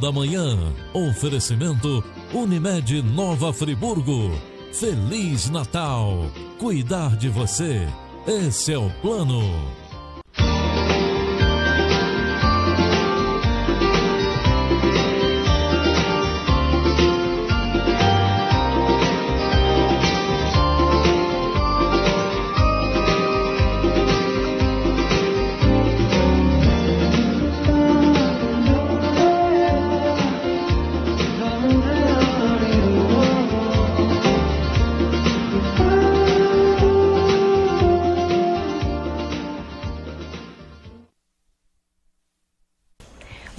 da manhã. Oferecimento Unimed Nova Friburgo. Feliz Natal. Cuidar de você. Esse é o plano.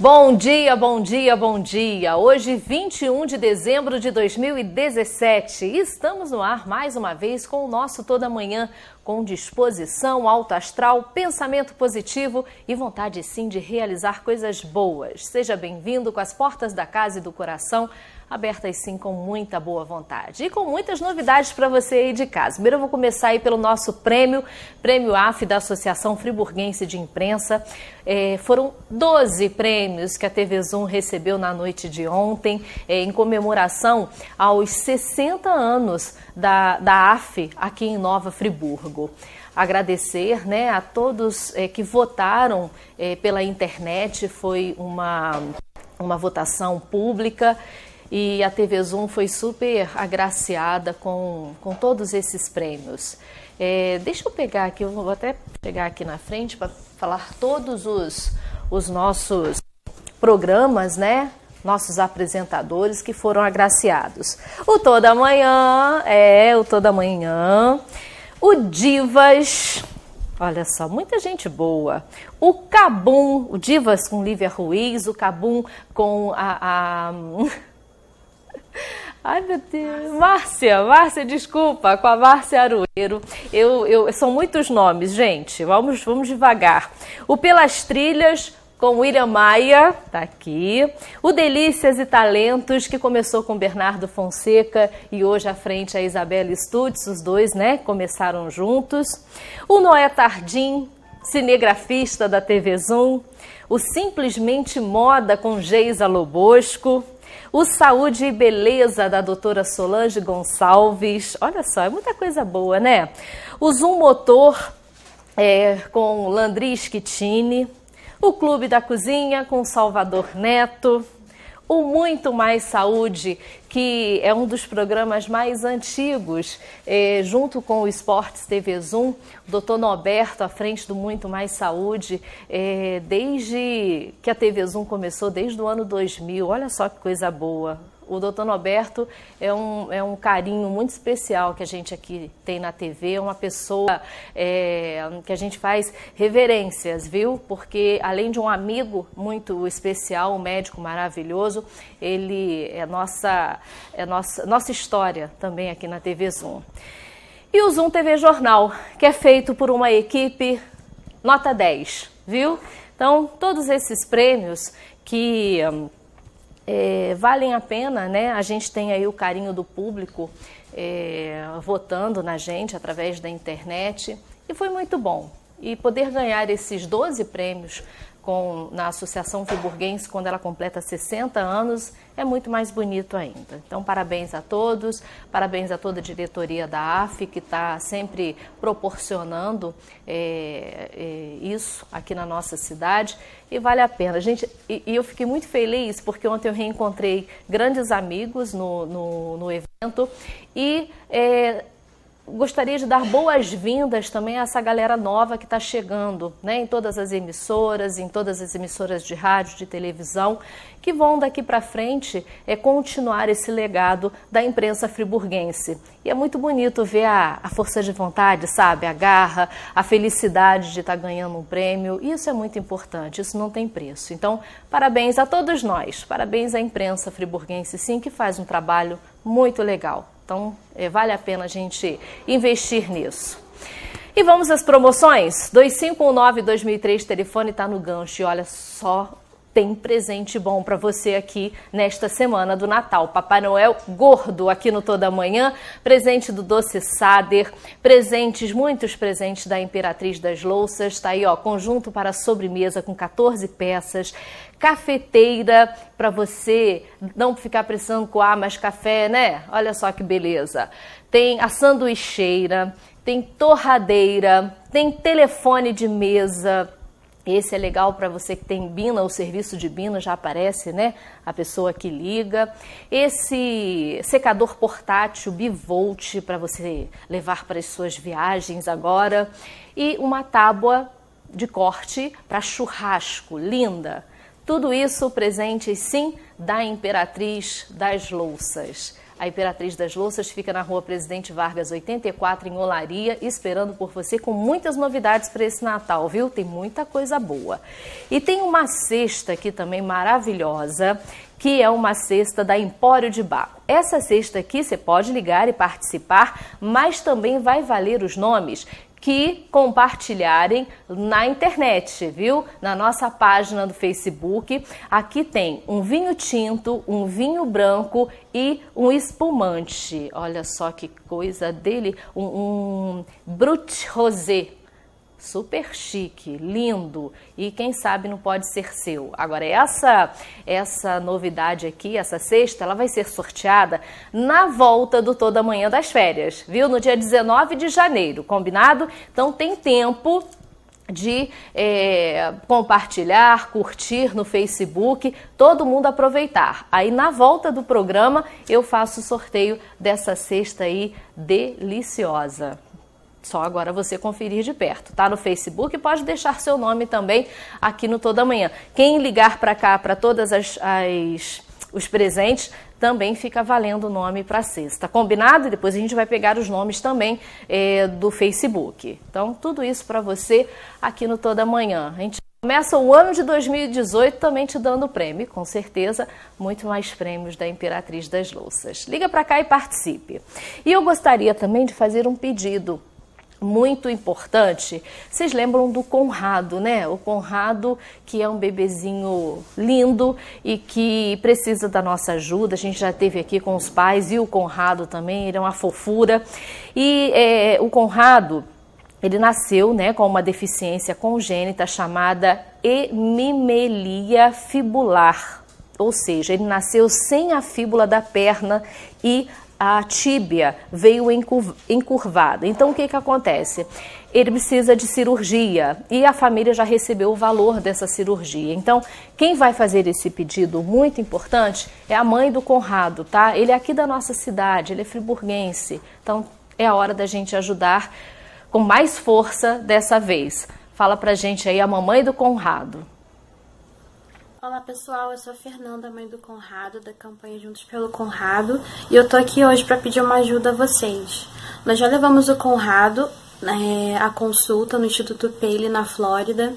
Bom dia, bom dia, bom dia. Hoje, 21 de dezembro de 2017, estamos no ar mais uma vez com o nosso Toda Manhã, com disposição, alto astral, pensamento positivo e vontade sim de realizar coisas boas. Seja bem-vindo com as portas da casa e do coração abertas sim com muita boa vontade e com muitas novidades para você aí de casa. Primeiro eu vou começar aí pelo nosso prêmio, Prêmio AF da Associação Friburguense de Imprensa. É, foram 12 prêmios que a TV Zoom recebeu na noite de ontem, é, em comemoração aos 60 anos da, da AF aqui em Nova Friburgo agradecer né, a todos é, que votaram é, pela internet. Foi uma, uma votação pública e a TV Zoom foi super agraciada com, com todos esses prêmios. É, deixa eu pegar aqui, eu vou até pegar aqui na frente para falar todos os, os nossos programas, né? Nossos apresentadores que foram agraciados. O Toda Manhã, é, o Toda Manhã. O Divas, Olha só, muita gente boa. O Cabum, o Divas com Lívia Ruiz, o Cabum com a, a Ai, meu Deus. Márcia, Márcia, desculpa, com a Márcia Arueiro. Eu, eu, são muitos nomes, gente. Vamos, vamos devagar. O Pelas Trilhas, com William Maia, tá aqui. O Delícias e Talentos, que começou com Bernardo Fonseca e hoje à frente a Isabela Stutz, os dois, né, começaram juntos. O Noé Tardim, cinegrafista da TV Zoom. O Simplesmente Moda com Geisa Lobosco. O Saúde e Beleza da doutora Solange Gonçalves. Olha só, é muita coisa boa, né? O Zoom Motor é, com Landry Schittini. O Clube da Cozinha com Salvador Neto o Muito Mais Saúde, que é um dos programas mais antigos, é, junto com o Esportes TV Zoom, o doutor Norberto à frente do Muito Mais Saúde, é, desde que a TV Zoom começou, desde o ano 2000. Olha só que coisa boa o doutor Norberto é um, é um carinho muito especial que a gente aqui tem na TV, é uma pessoa é, que a gente faz reverências, viu? Porque além de um amigo muito especial, um médico maravilhoso, ele é nossa, é nossa, nossa história também aqui na TV Zoom. E o Zoom TV Jornal, que é feito por uma equipe nota 10, viu? Então, todos esses prêmios que é, valem a pena, né? A gente tem aí o carinho do público é, votando na gente através da internet e foi muito bom. E poder ganhar esses 12 prêmios com, na Associação Friburguense, quando ela completa 60 anos, é muito mais bonito ainda. Então, parabéns a todos, parabéns a toda a diretoria da AF, que está sempre proporcionando é, é, isso aqui na nossa cidade, e vale a pena. Gente, e, e, eu fiquei muito feliz porque ontem eu reencontrei grandes amigos no, no, no evento e é, gostaria de dar boas-vindas também a essa galera nova que está chegando, né, em todas as emissoras, em todas as emissoras de rádio, de televisão, que vão daqui para frente é, continuar esse legado da imprensa friburguense. E é muito bonito ver a, a força de vontade, sabe, a garra, a felicidade de estar tá ganhando um prêmio. Isso é muito importante, isso não tem preço. Então, parabéns a todos nós, parabéns à imprensa friburguense, sim, que faz um trabalho muito legal. Então, é, vale a pena a gente investir nisso. E vamos às promoções? 2519-2003, telefone está no gancho. E olha só tem presente bom para você aqui nesta semana do Natal. Papai Noel gordo aqui no Toda Manhã, presente do Doce Sader, presentes, muitos presentes da Imperatriz das Louças, tá aí ó, conjunto para sobremesa com 14 peças, cafeteira para você não ficar precisando coar mais café, né? Olha só que beleza. Tem a sanduicheira, tem torradeira, tem telefone de mesa, esse é legal para você que tem Bina, o serviço de Bina já aparece, né? A pessoa que liga. Esse secador portátil bivolt para você levar para as suas viagens agora. E uma tábua de corte para churrasco, linda. Tudo isso presente, sim, da Imperatriz das Louças. A Imperatriz das Louças fica na rua Presidente Vargas 84, em Olaria, esperando por você com muitas novidades para esse Natal, viu? Tem muita coisa boa. E tem uma cesta aqui também maravilhosa, que é uma cesta da Empório de Barro. Essa cesta aqui você pode ligar e participar, mas também vai valer os nomes que compartilharem na internet, viu? Na nossa página do Facebook. Aqui tem um vinho tinto, um vinho branco e um espumante. Olha só que coisa dele, um, um Brut Rosé super chique, lindo e quem sabe não pode ser seu. Agora essa essa novidade aqui, essa sexta, ela vai ser sorteada na volta do toda manhã das férias, viu? No dia 19 de janeiro, combinado? Então tem tempo de é, compartilhar, curtir no Facebook, todo mundo aproveitar. Aí na volta do programa eu faço o sorteio dessa cesta aí deliciosa. Só agora você conferir de perto, tá? No Facebook, pode deixar seu nome também aqui no Toda Manhã. Quem ligar para cá, para todas as, as os presentes, também fica valendo o nome para sexta. Combinado? Depois a gente vai pegar os nomes também é, do Facebook. Então, tudo isso para você aqui no Toda Manhã. A gente começa o ano de 2018 também te dando prêmio, com certeza, muito mais prêmios da Imperatriz das Louças. Liga para cá e participe. E eu gostaria também de fazer um pedido muito importante. Vocês lembram do Conrado, né? O Conrado, que é um bebezinho lindo e que precisa da nossa ajuda. A gente já teve aqui com os pais e o Conrado também, ele é uma fofura. E é, o Conrado, ele nasceu né, com uma deficiência congênita chamada hemimelia fibular. Ou seja, ele nasceu sem a fíbula da perna e a tíbia veio encurvada. Então o que, que acontece? Ele precisa de cirurgia e a família já recebeu o valor dessa cirurgia. Então, quem vai fazer esse pedido muito importante é a mãe do Conrado, tá? Ele é aqui da nossa cidade, ele é friburguense. Então, é a hora da gente ajudar com mais força dessa vez. Fala pra gente aí a mamãe do Conrado. Olá pessoal, eu sou a Fernanda, mãe do Conrado, da campanha Juntos pelo Conrado, e eu tô aqui hoje para pedir uma ajuda a vocês. Nós já levamos o Conrado é, à consulta no Instituto Paley, na Flórida,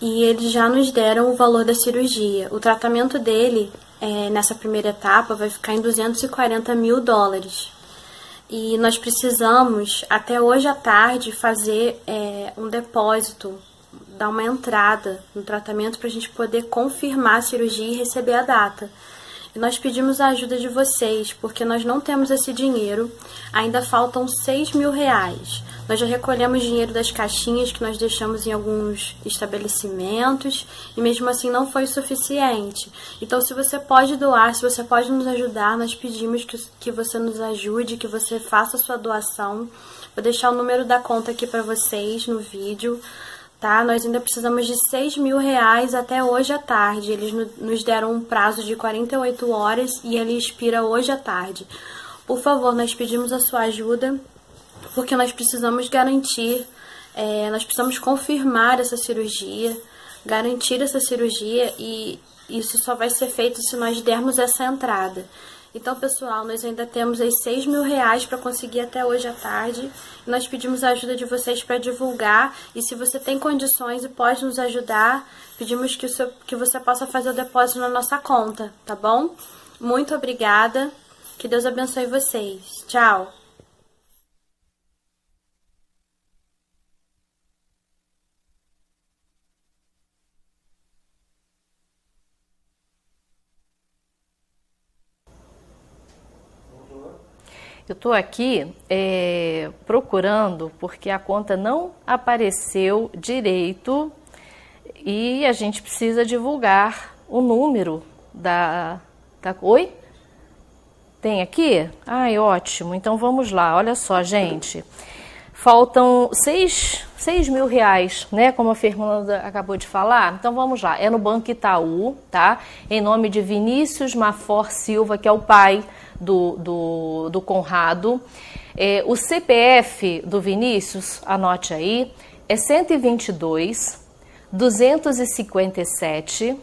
e eles já nos deram o valor da cirurgia. O tratamento dele, é, nessa primeira etapa, vai ficar em 240 mil dólares. E nós precisamos, até hoje à tarde, fazer é, um depósito dar uma entrada no tratamento para a gente poder confirmar a cirurgia e receber a data. E nós pedimos a ajuda de vocês, porque nós não temos esse dinheiro, ainda faltam 6 mil reais. Nós já recolhemos dinheiro das caixinhas que nós deixamos em alguns estabelecimentos e mesmo assim não foi suficiente. Então, se você pode doar, se você pode nos ajudar, nós pedimos que, que você nos ajude, que você faça a sua doação. Vou deixar o número da conta aqui para vocês no vídeo tá? Nós ainda precisamos de 6 mil reais até hoje à tarde. Eles nos deram um prazo de 48 horas e ele expira hoje à tarde. Por favor, nós pedimos a sua ajuda, porque nós precisamos garantir, é, nós precisamos confirmar essa cirurgia, garantir essa cirurgia e isso só vai ser feito se nós dermos essa entrada. Então, pessoal, nós ainda temos aí 6 mil reais para conseguir até hoje à tarde. Nós pedimos a ajuda de vocês para divulgar. E se você tem condições e pode nos ajudar, pedimos que, seu, que você possa fazer o depósito na nossa conta, tá bom? Muito obrigada. Que Deus abençoe vocês. Tchau. Eu estou aqui é, procurando porque a conta não apareceu direito e a gente precisa divulgar o número da, da. Oi? Tem aqui? Ai, ótimo. Então vamos lá. Olha só, gente. Faltam seis, seis mil reais, né? Como a Fernanda acabou de falar. Então vamos lá. É no Banco Itaú, tá? Em nome de Vinícius Mafor Silva, que é o pai do, do, do Conrado. É, o CPF do Vinícius, anote aí, é 122 257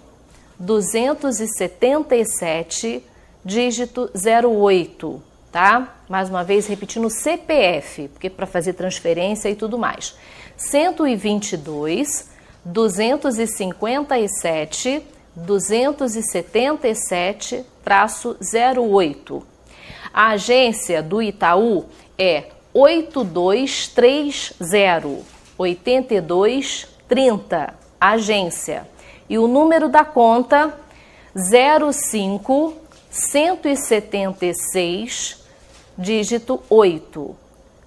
277 dígito 08, tá? Mais uma vez repetindo o CPF, porque para fazer transferência e tudo mais. 122 257 277 08. A agência do Itaú é 8230 8230, agência. E o número da conta 05 176 dígito 8.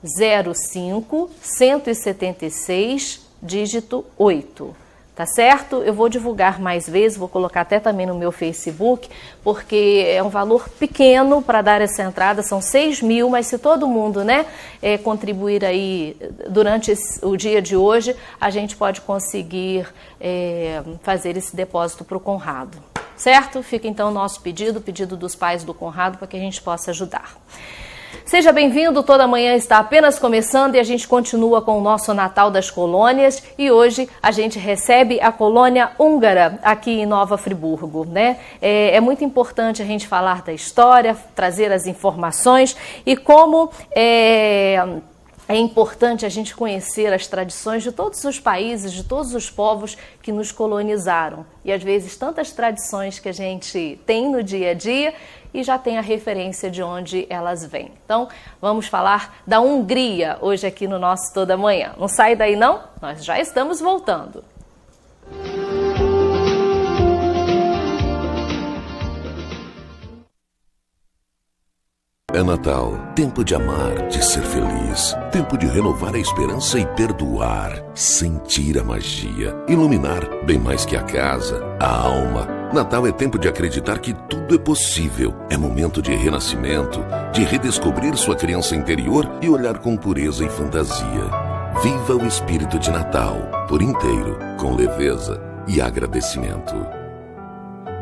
05 176 dígito 8 tá certo? Eu vou divulgar mais vezes, vou colocar até também no meu Facebook, porque é um valor pequeno para dar essa entrada, são 6 mil, mas se todo mundo né, é, contribuir aí durante esse, o dia de hoje, a gente pode conseguir é, fazer esse depósito para o Conrado. Certo? Fica então o nosso pedido, o pedido dos pais do Conrado, para que a gente possa ajudar. Seja bem-vindo, toda manhã está apenas começando e a gente continua com o nosso Natal das Colônias e hoje a gente recebe a colônia húngara aqui em Nova Friburgo, né? É, é muito importante a gente falar da história, trazer as informações e como é, é importante a gente conhecer as tradições de todos os países, de todos os povos que nos colonizaram. E às vezes tantas tradições que a gente tem no dia a dia e já tem a referência de onde elas vêm. Então, vamos falar da Hungria hoje aqui no nosso Toda Manhã. Não sai daí não? Nós já estamos voltando. É Natal, tempo de amar, de ser feliz, tempo de renovar a esperança e perdoar, sentir a magia, iluminar bem mais que a casa, a alma. Natal é tempo de acreditar que tudo é possível. É momento de renascimento, de redescobrir sua criança interior e olhar com pureza e fantasia. Viva o espírito de Natal por inteiro, com leveza e agradecimento.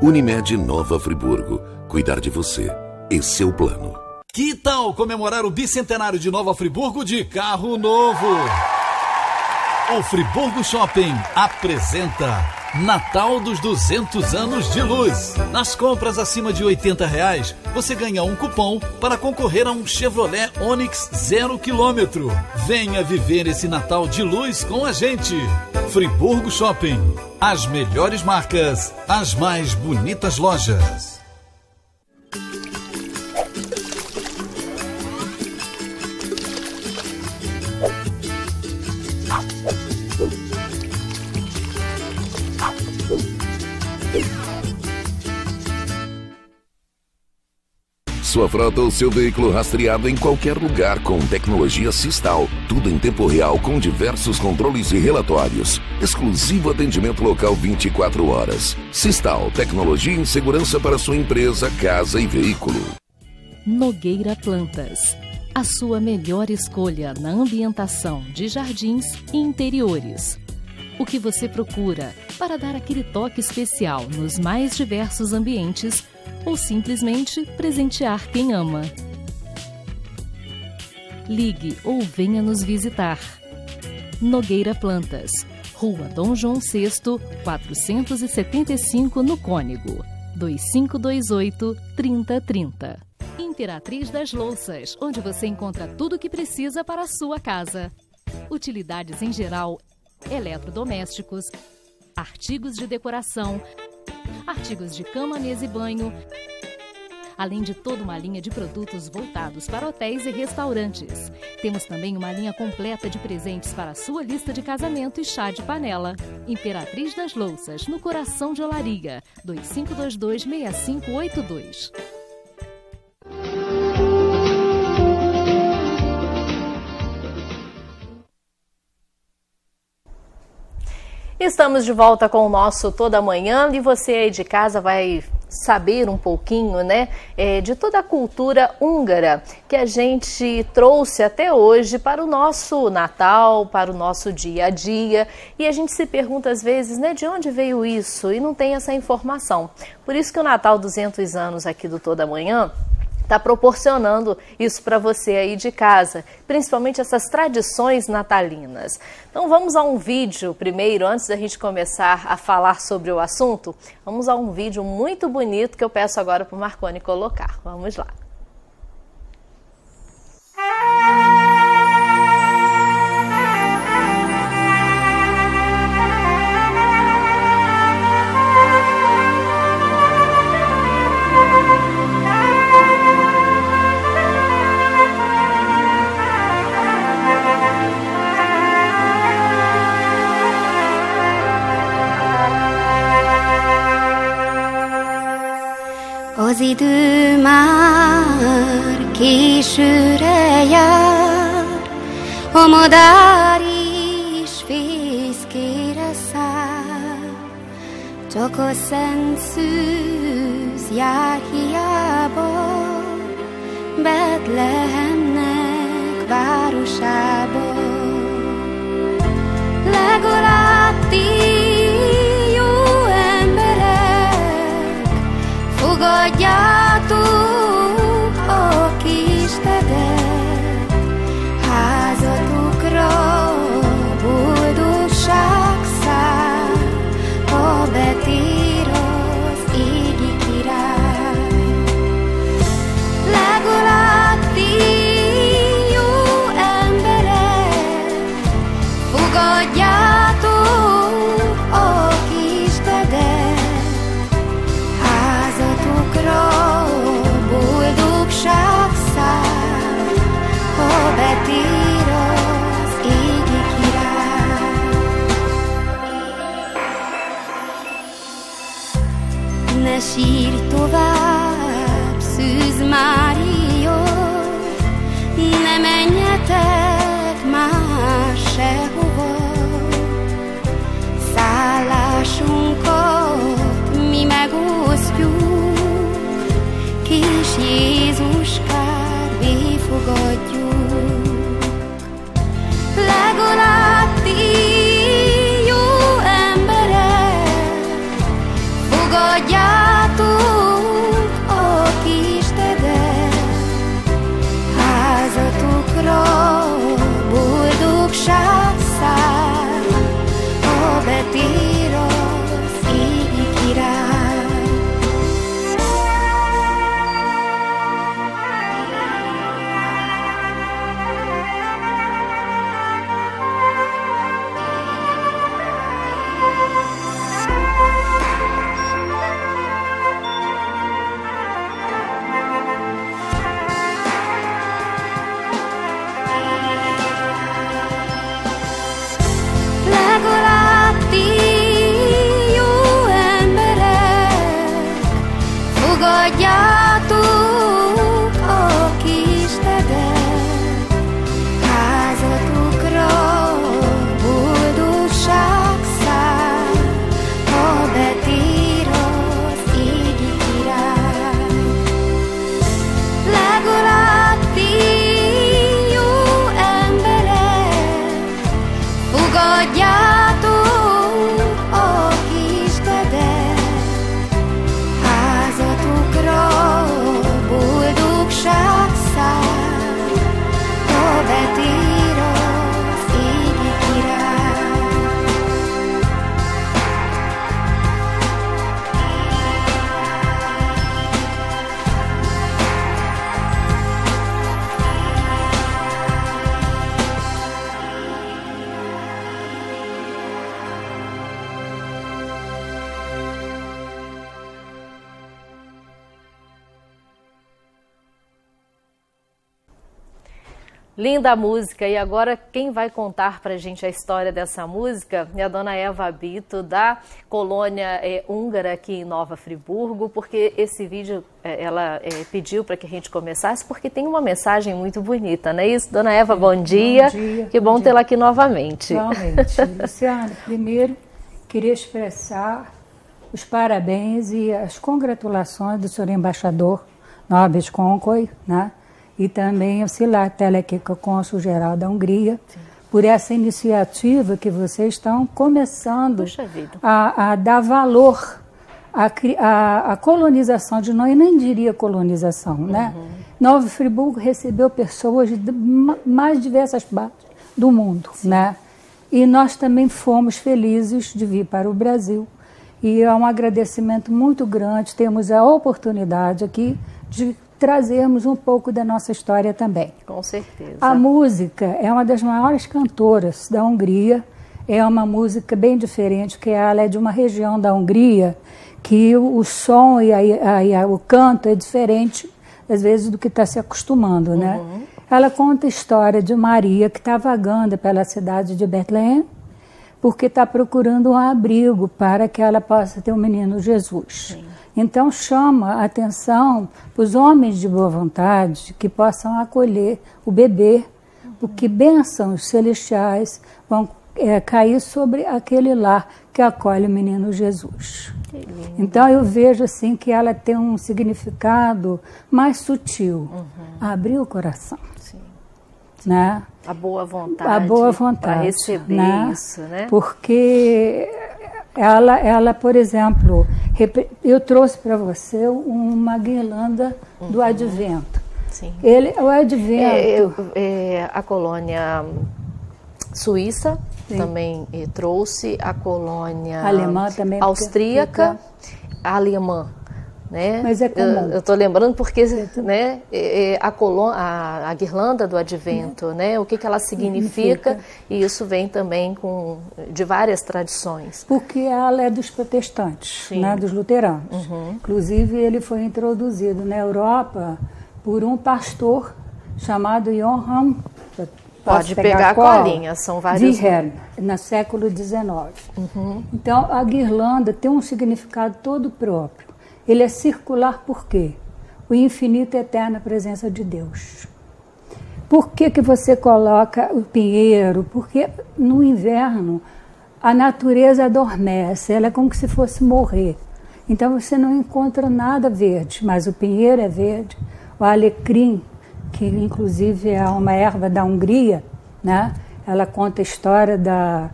Unimed Nova Friburgo. Cuidar de você. Esse é o plano. Que tal comemorar o bicentenário de Nova Friburgo de carro novo? O Friburgo Shopping apresenta Natal dos 200 anos de luz. Nas compras acima de 80 reais, você ganha um cupom para concorrer a um Chevrolet Onix 0 km. Venha viver esse Natal de luz com a gente. Friburgo Shopping. As melhores marcas, as mais bonitas lojas. Sua frota ou seu veículo rastreado em qualquer lugar com tecnologia Sistal. Tudo em tempo real com diversos controles e relatórios. Exclusivo atendimento local 24 horas. Sistal, tecnologia em segurança para sua empresa, casa e veículo. Nogueira Plantas. A sua melhor escolha na ambientação de jardins e interiores. O que você procura para dar aquele toque especial nos mais diversos ambientes ou simplesmente presentear quem ama. Ligue ou venha nos visitar. Nogueira Plantas, Rua Dom João VI, 475 no Cônego, 2528 3030. Imperatriz das Louças, onde você encontra tudo o que precisa para a sua casa. Utilidades em geral, eletrodomésticos, artigos de decoração, artigos de cama, mesa e banho, além de toda uma linha de produtos voltados para hotéis e restaurantes. Temos também uma linha completa de presentes para sua lista de casamento e chá de panela. Imperatriz das Louças, no coração de Olaria, 2522 6582. Estamos de volta com o nosso Toda Manhã e você aí de casa vai saber um pouquinho, né, é, de toda a cultura húngara que a gente trouxe até hoje para o nosso Natal, para o nosso dia a dia. E a gente se pergunta às vezes, né, de onde veio isso? E não tem essa informação. Por isso que o Natal 200 anos aqui do Toda Manhã está proporcionando isso para você aí de casa, principalmente essas tradições natalinas. Então vamos a um vídeo primeiro, antes da gente começar a falar sobre o assunto, vamos a um vídeo muito bonito que eu peço agora para o Marconi colocar. Vamos lá. Az idő már későre jár, a madár is fészkére száll, csak a szent szűz jár hiába, Betlehemnek városába. Legalább tíz Linda a música. E agora quem vai contar pra gente a história dessa música é a dona Eva Bito, da colônia eh, húngara aqui em Nova Friburgo, porque esse vídeo eh, ela eh, pediu para que a gente começasse, porque tem uma mensagem muito bonita, não é isso? Dona Eva, bom dia. dia, que bom bom tê-la aqui novamente. Realmente. Luciana, primeiro queria expressar os parabéns e as congratulações do senhor embaixador Nobis Concoy, né? E também o Silar Telekika, cônsul-geral da Hungria, Sim. por essa iniciativa que vocês estão começando a, a, dar valor à, à, à, colonização de nós, eu nem diria colonização, né? uhum. né? Nova Friburgo recebeu pessoas de mais diversas partes do mundo, Sim. né? E nós também fomos felizes de vir para o Brasil. E é um agradecimento muito grande, temos a oportunidade aqui de trazermos um pouco da nossa história também. Com certeza. A música é uma das maiores cantoras da Hungria. É uma música bem diferente, porque ela é de uma região da Hungria que o, som e, a, a, e a, o canto é diferente, às vezes, do que está se acostumando, né? Uhum. Ela conta a história de Maria que está vagando pela cidade de Betlehem, porque está procurando um abrigo para que ela possa ter o um menino Jesus. Sim. Então chama a atenção para os homens de boa vontade que possam acolher o bebê, porque bênçãos celestiais vão é, cair sobre aquele lar que acolhe o menino Jesus. Então eu vejo assim que ela tem um significado mais sutil, uhum. abrir o coração, Sim. né? A boa vontade. A boa vontade para receber né? isso, né? Porque ela, ela, por exemplo, eu trouxe para você uma guirlanda uhum. do Advento. Sim. Ele, o Advento. É, é, a colônia suíça Sim. também eh, trouxe, a colônia alemã também austríaca, a alemã né? Mas é comum. Eu estou lembrando porque né, é, é, a, colon, a, a guirlanda do advento, é. né, o que, que ela significa, significa, e isso vem também com, de várias tradições. Porque ela é dos protestantes, né, dos luteranos. Uhum. Inclusive, ele foi introduzido na Europa por um pastor chamado Johann Pode pegar, pegar a colinha, são vários. Wilhelm, no século XIX. Uhum. Então, a guirlanda tem um significado todo próprio. Ele é circular por quê? O infinito e eterna presença de Deus. Por que, que você coloca o pinheiro? Porque no inverno a natureza adormece, ela é como se fosse morrer. Então você não encontra nada verde, mas o pinheiro é verde, o alecrim, que inclusive é uma erva da Hungria, né? ela conta a história da,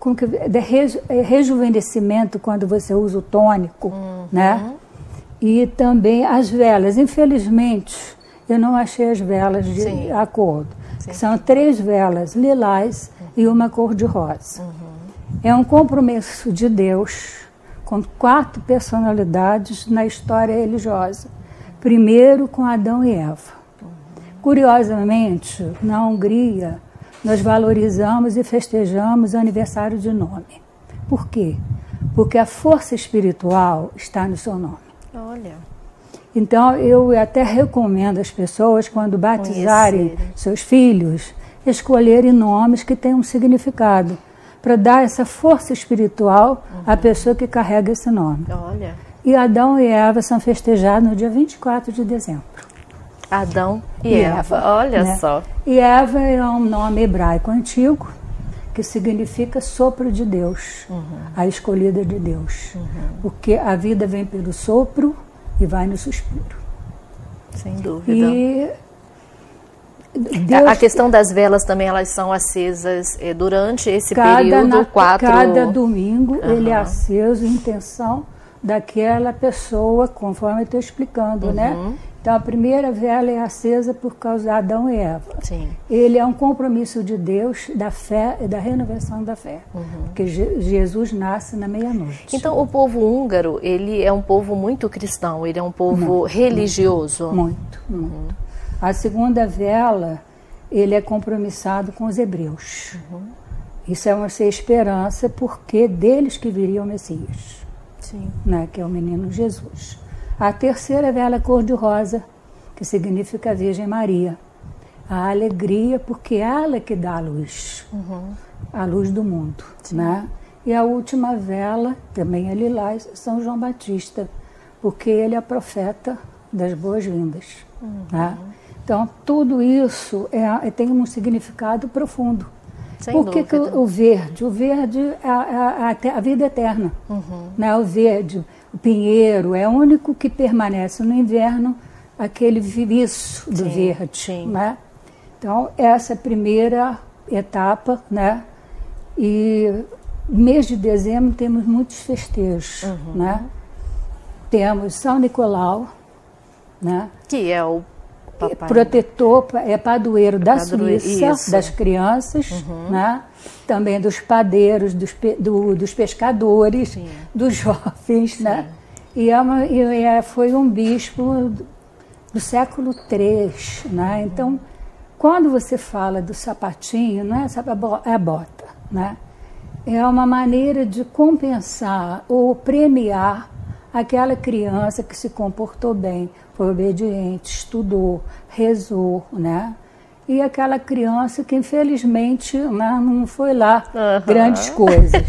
como que, de reju, rejuvenescimento quando você usa o tônico, uhum. né? E também as velas. Infelizmente, eu não achei as velas de Sim. acordo. Sim. São três velas lilás e uma cor de rosa. Uhum. É um compromisso de Deus com quatro personalidades na história religiosa. Primeiro com Adão e Eva. Uhum. Curiosamente, na Hungria, nós valorizamos e festejamos o aniversário de nome. Por quê? Porque a força espiritual está no seu nome. Olha. Então, eu até recomendo às pessoas, quando batizarem seus filhos, escolherem nomes que tenham um significado, para dar essa força espiritual uhum. à pessoa que carrega esse nome. Olha. E Adão e Eva são festejados no dia 24 de dezembro. Adão e, e Eva. Eva, olha né? só. E Eva é um nome hebraico antigo que significa sopro de Deus, uhum. a escolhida de Deus. Uhum. Porque a vida vem pelo sopro e vai no suspiro. Sem dúvida. E Deus, a questão das velas também elas são acesas eh, durante esse cada período na, quatro cada domingo uhum. ele é aceso em intenção daquela pessoa conforme eu estou explicando né uhum. Então, a primeira vela é acesa por causa de Adão e Eva. Sim. Ele é um compromisso de Deus da fé e da renovação da fé. Uhum. Porque Jesus nasce na meia-noite. Então, o povo húngaro, ele é um povo muito cristão, ele é um povo muito, religioso. Muito, muito. Uhum. A segunda vela, ele é compromissado com os hebreus. Uhum. Isso é uma esperança, porque deles que viria o Messias. Sim. Né, que é o menino Jesus. A terceira vela cor-de-rosa, que significa Virgem Maria. A alegria, porque é ela que dá a luz, uhum. a luz do mundo. Né? E a última vela, também é lilás, São João Batista, porque ele é profeta das boas-vindas. Uhum. Né? Então, tudo isso é, tem um significado profundo. Sem Por que, que o, o verde? O verde é a, a- a a vida eterna. Uhum. Né? O verde, o pinheiro, é o único que permanece no inverno, aquele viço do Sim, verde. sim. Né? Então, essa é a primeira etapa, né? E mês de dezembro temos muitos festejos, Uhum. né? Temos São Nicolau, né? Que é o papai. protetor, é padroeiro da Padroeiro, Suíça, isso. Uhum. das crianças, né? Também dos padeiros, dos, pe- do- dos pescadores, dos jovens. Né? E, é uma- e é- foi um bispo do, do século III. Né? Então, quando você fala do sapatinho, não é, sapa- é a bota. Né? É uma maneira de compensar ou premiar aquela criança que se comportou bem, foi obediente, estudou, rezou, né? E aquela criança que infelizmente né, não foi lá grandes coisas.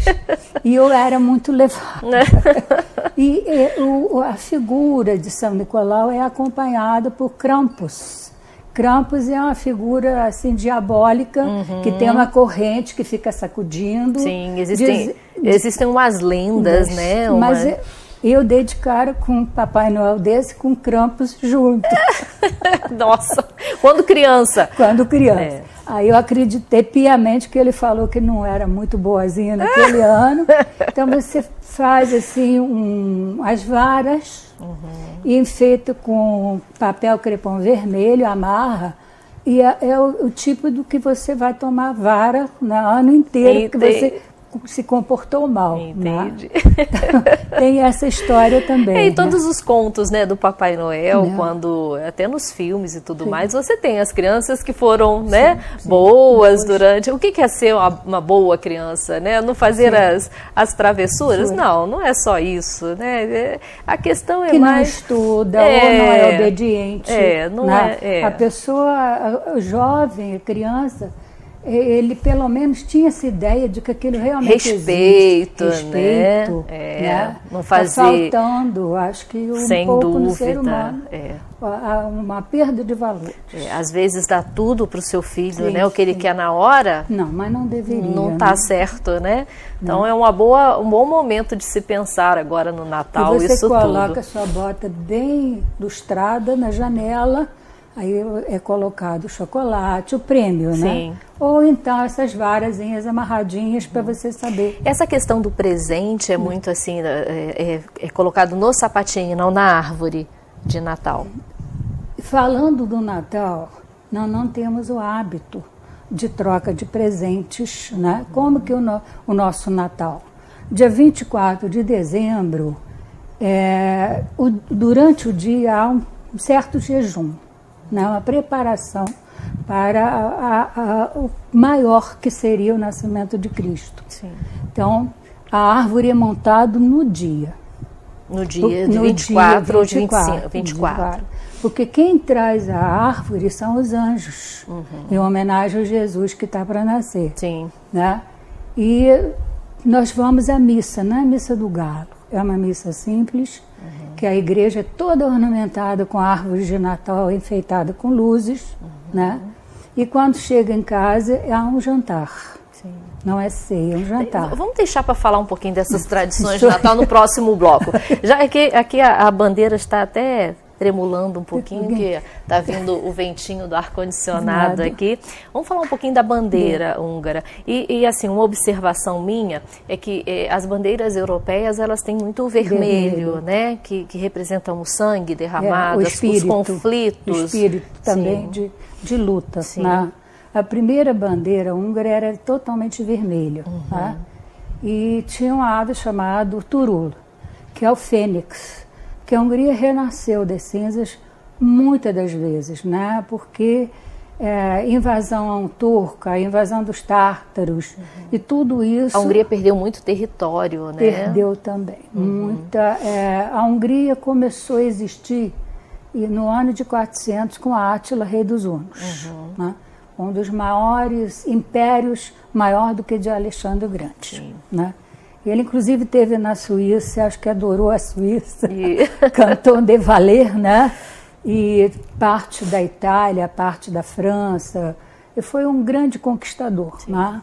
E eu era muito levada. e e, o- a figura de São Nicolau é acompanhada por Krampus. Krampus é uma figura assim diabólica que tem uma corrente que fica sacudindo. Sim, existem, Diz- existem umas lendas, né? Uma- Mas eu, dei de cara com Papai Noel desse com Krampus junto, Nossa, quando criança. quando criança. É. Aí eu acreditei piamente que ele falou que não era muito boazinha naquele ano. Então você faz assim um, as varas Uhum. e enfeita com papel crepom vermelho, amarra. E é, é o, o tipo do que você vai tomar vara no ano inteiro, que você se comportou mal. né? Entendi. Tem essa história também. É, e né? todos os contos, né, do Papai Noel, Né? quando até nos filmes e tudo mais, você tem as crianças que foram, né, boas durante. O que é ser uma, uma boa criança, né? Não fazer as, as travessuras? Não, não é só isso, né? É- a questão é que não mais estuda É, ou não é obediente. é, não né? é- é. A pessoa, a- jovem, a criança, ele pelo menos tinha essa ideia de que aquilo realmente Respeito, existe. né? Respeito, É, né? não Tá fazer- faltando, acho que um sem pouco dúvida. no ser humano, é. uma perda de valor. É, às vezes dá tudo para o seu filho, Sim, né? O que ele sim. quer na hora, Não, mas não deveria. não né? está certo, né? Então é uma boa, um bom momento de se pensar agora no Natal E você isso coloca tudo. a sua bota bem lustrada na janela, aí é colocado o chocolate, o prêmio, Sim. né? Ou então essas varazinhas amarradinhas para você saber. Essa questão do presente é muito assim, é, é- é colocado no sapatinho, não na árvore de Natal. Falando do Natal, nós não temos o hábito de troca de presentes, né? Como que o, no- o nosso Natal? Dia 24 de dezembro, é, o- durante o dia há um certo jejum, né? uma preparação para a- a- a- o maior que seria o nascimento de Cristo. Sim. Então, a árvore é montada no dia. No dia de No 24 dia ou de 25, 24. 24. Porque quem traz a árvore são os anjos, em homenagem a Jesus que está para nascer. Sim. Né? E nós vamos à missa, não é a missa do galo. É uma missa simples, que a igreja é toda ornamentada com árvores de Natal enfeitada com luzes. Né? E quando chega em casa, há um jantar. Sim. Não é ceia, é um jantar. V- Vamos deixar para falar um pouquinho dessas tradições de. Natal no próximo bloco. Já aqui, aqui a, a bandeira está até tremulando um pouquinho, que está vindo o ventinho do ar-condicionado aqui. Vamos falar um pouquinho da bandeira húngara. E, e, assim, uma observação minha é que eh, as bandeiras europeias elas têm muito o vermelho, Vermelho. né? Que, que representam o sangue É, derramado, o as- espírito, os conflitos. O espírito também Sim. de, de luta. Sim. né? A primeira bandeira húngara era totalmente vermelha. Uhum. né? E tinha um ave chamado Turul, que é o fênix, que a Hungria renasceu das cinzas muitas das vezes, né? porque é, invasão turca, invasão dos tártaros e tudo isso Uhum. A Hungria perdeu muito território, né? perdeu também. Muita, é, a Hungria começou a existir no ano de 400 com Átila, rei dos Hunos. né? Um dos maiores impérios, maior do que de Alexandre o Grande. Né? Ele, inclusive, teve na Suíça, acho que adorou a Suíça, E- cantou de Valer, né? E parte da Itália, parte da França. E foi um grande conquistador, né?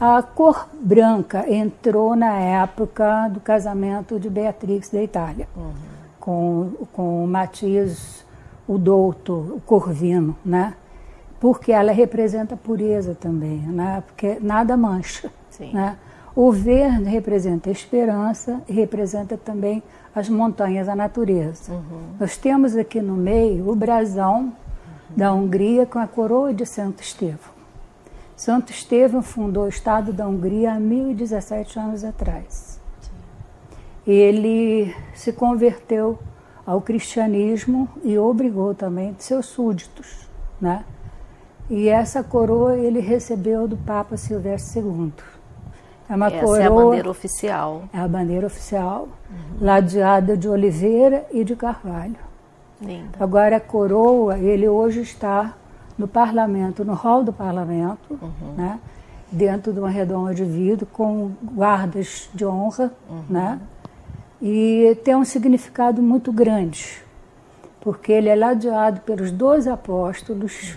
A cor branca entrou na época do casamento de Beatrix da Itália, com, com o Matias, o douto, o Corvino, né? Porque ela representa pureza também, né? Porque nada mancha, Sim. né? O verde representa a esperança e representa também as montanhas, a natureza. Nós temos aqui no meio o brasão da Hungria com a coroa de Santo Estevão. Santo Estevão fundou o Estado da Hungria há 1017 anos atrás. Ele se converteu ao cristianismo e obrigou também seus súditos, né? E essa coroa ele recebeu do Papa Silvestre II. É uma Essa coroa é a bandeira oficial. é a bandeira oficial, ladeada de oliveira e de carvalho. Linda. Agora a coroa, ele hoje está no parlamento, no hall do parlamento, né? dentro de uma redoma de vidro com guardas de honra, né? E tem um significado muito grande, porque ele é ladeado pelos dois apóstolos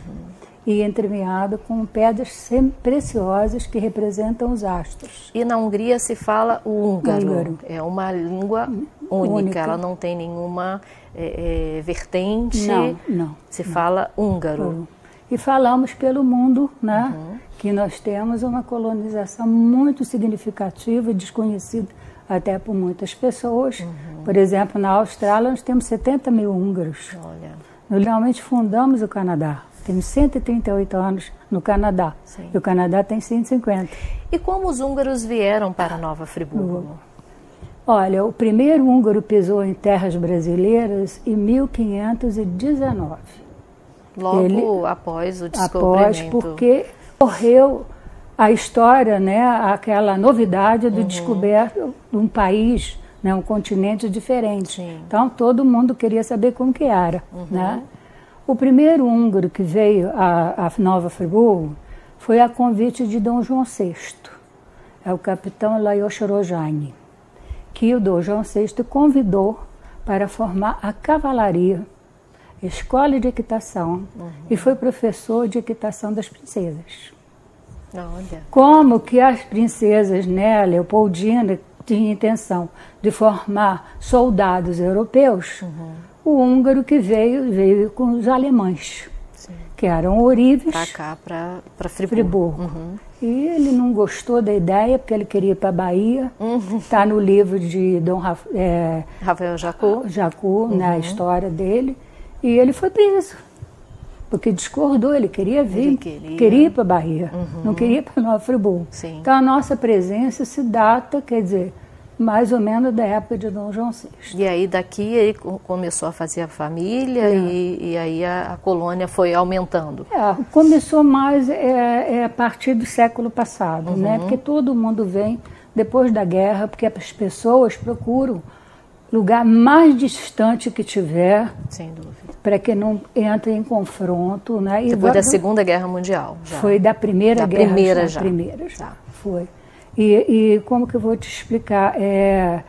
e entremeado com pedras preciosas que representam os astros. E na Hungria se fala o húngaro. Húngaro. É uma língua única. Única. Ela não tem nenhuma é, é, vertente. Não, não, Se fala húngaro. E falamos pelo mundo, né? Que nós temos uma colonização muito significativa e desconhecida até por muitas pessoas. Por exemplo, na Austrália nós temos 70 mil húngaros. Olha. Nós realmente fundamos o Canadá. Temos 138 anos no Canadá. Sim. E o Canadá tem 150. E como os húngaros vieram para Nova Friburgo? Olha, o primeiro húngaro pisou em terras brasileiras em 1519. Logo Ele- após o após, descobrimento. porque correu a história, né, aquela novidade do descoberto de um país, né, um continente diferente. Sim. Então todo mundo queria saber como que era, né? O primeiro húngaro que veio a, a Nova Friburgo foi a convite de Dom João VI, é o capitão Lajos Rojani, que o Dom João VI convidou para formar a cavalaria, escola de equitação, e foi professor de equitação das princesas. Olha. Como que as princesas, né, Leopoldina, tinha intenção de formar soldados europeus, o húngaro que veio, veio com os alemães, que eram ourives, Para cá, para Friburgo. Friburgo. E ele não gostou da ideia, porque ele queria ir para a Bahia. Está no livro de Dom Raf, é, Rafael Jacu. Jacu, né, a história dele. E ele foi preso. Porque discordou, ele queria vir, Ele queria. ir para a Bahia, não queria ir para Nova Friburgo. Sim. Então a nossa presença se data, quer dizer, mais ou menos da época de Dom João VI. E aí daqui ele co- começou a fazer a família e, e aí a, a colônia foi aumentando. É, começou mais é, é, a partir do século passado, né? Porque todo mundo vem depois da guerra, porque as pessoas procuram lugar mais distante que tiver Sem dúvida. para que não entre em confronto, né? E Depois da Segunda Guerra Mundial. Já. Foi da primeira Da guerra. primeira já, já. Primeira já. Tá. Foi. E, e como que eu vou te explicar? É,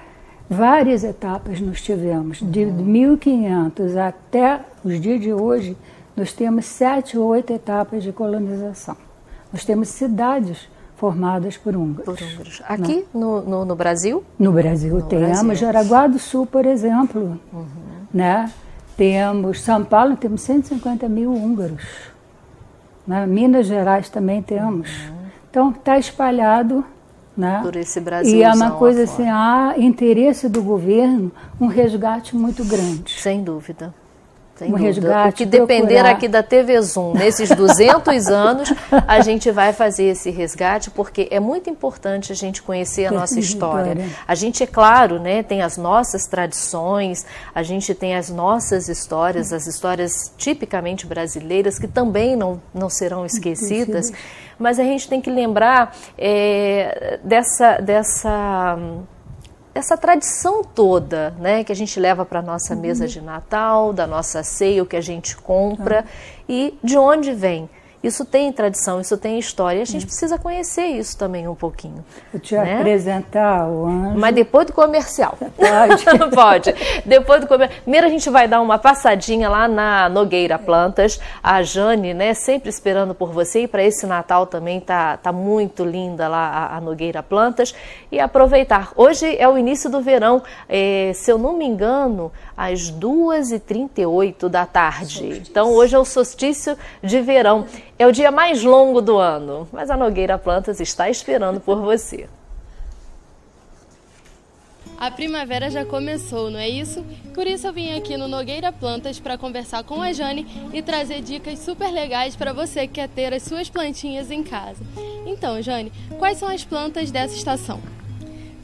várias etapas nós tivemos. De Uhum. 1500 até os dias de hoje, nós temos sete ou oito etapas de colonização. Nós temos cidades formadas por húngaros. Por húngaros. Aqui no, no, no Brasil, No Brasil No temos Brasil. Uhum. Jaraguá do Sul, por exemplo, né? Temos São Paulo, temos 150 mil húngaros. Né? Minas Gerais também temos. Então está espalhado, né? Por esse E Brasil. é uma coisa assim, há interesse do governo, um resgate muito grande. Sem dúvida. Sem Um resgate, que depender procurar. aqui da TV Zoom, nesses 200 anos, a gente vai fazer esse resgate, porque é muito importante a gente conhecer a nossa história. História. A gente, é claro, né, tem as nossas tradições, a gente tem as nossas histórias, as histórias tipicamente brasileiras, que também não, não serão esquecidas, mas a gente tem que lembrar é, dessa. dessa essa tradição toda, né, que a gente leva para a nossa mesa de Natal, da nossa ceia, o que a gente compra e de onde vem. Isso tem tradição, isso tem história. E a gente precisa conhecer isso também um pouquinho. Vou te né? apresentar o anjo. Mas depois do comercial. Pode. Pode. Depois do comercial. Primeiro a gente vai dar uma passadinha lá na Nogueira Plantas. A Jane, né, sempre esperando por você. E para esse Natal também tá, tá muito linda lá a, a Nogueira Plantas. E aproveitar. Hoje é o início do verão. É, se eu não me engano, às 2h38 da tarde. Então hoje é o solstício de verão. É o dia mais longo do ano. Mas a Nogueira Plantas está esperando por você. A primavera já começou, não é isso? Por isso eu vim aqui no Nogueira Plantas para conversar com a Jane e trazer dicas super legais para você que quer ter as suas plantinhas em casa. Então, Jane, quais são as plantas dessa estação?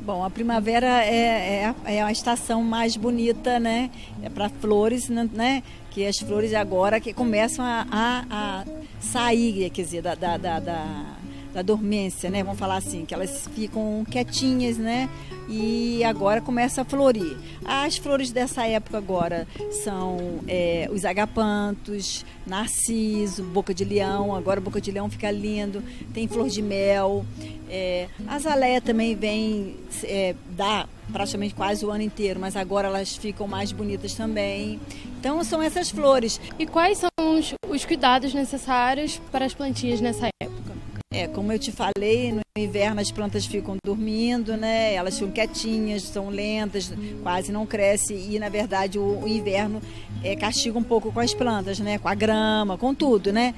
Bom, a primavera é, é, é a estação mais bonita, né? É para flores, né? Que as flores agora que começam a, a, a sair, quer dizer, da, da, da, da, da dormência, né? Vamos falar assim, que elas ficam quietinhas, né? E agora começa a florir. As flores dessa época agora são é, os agapantos, narciso, boca de leão. Agora boca de leão fica lindo. Tem flor de mel. É, a azaleia também vem é, dá praticamente quase o ano inteiro, mas agora elas ficam mais bonitas também. Então são essas flores. E quais são os, os cuidados necessários para as plantinhas nessa época? É, como eu te falei, no inverno as plantas ficam dormindo, né? Elas ficam quietinhas, são lentas, quase não crescem e na verdade o, o inverno é, castiga um pouco com as plantas, né? Com a grama, com tudo, né?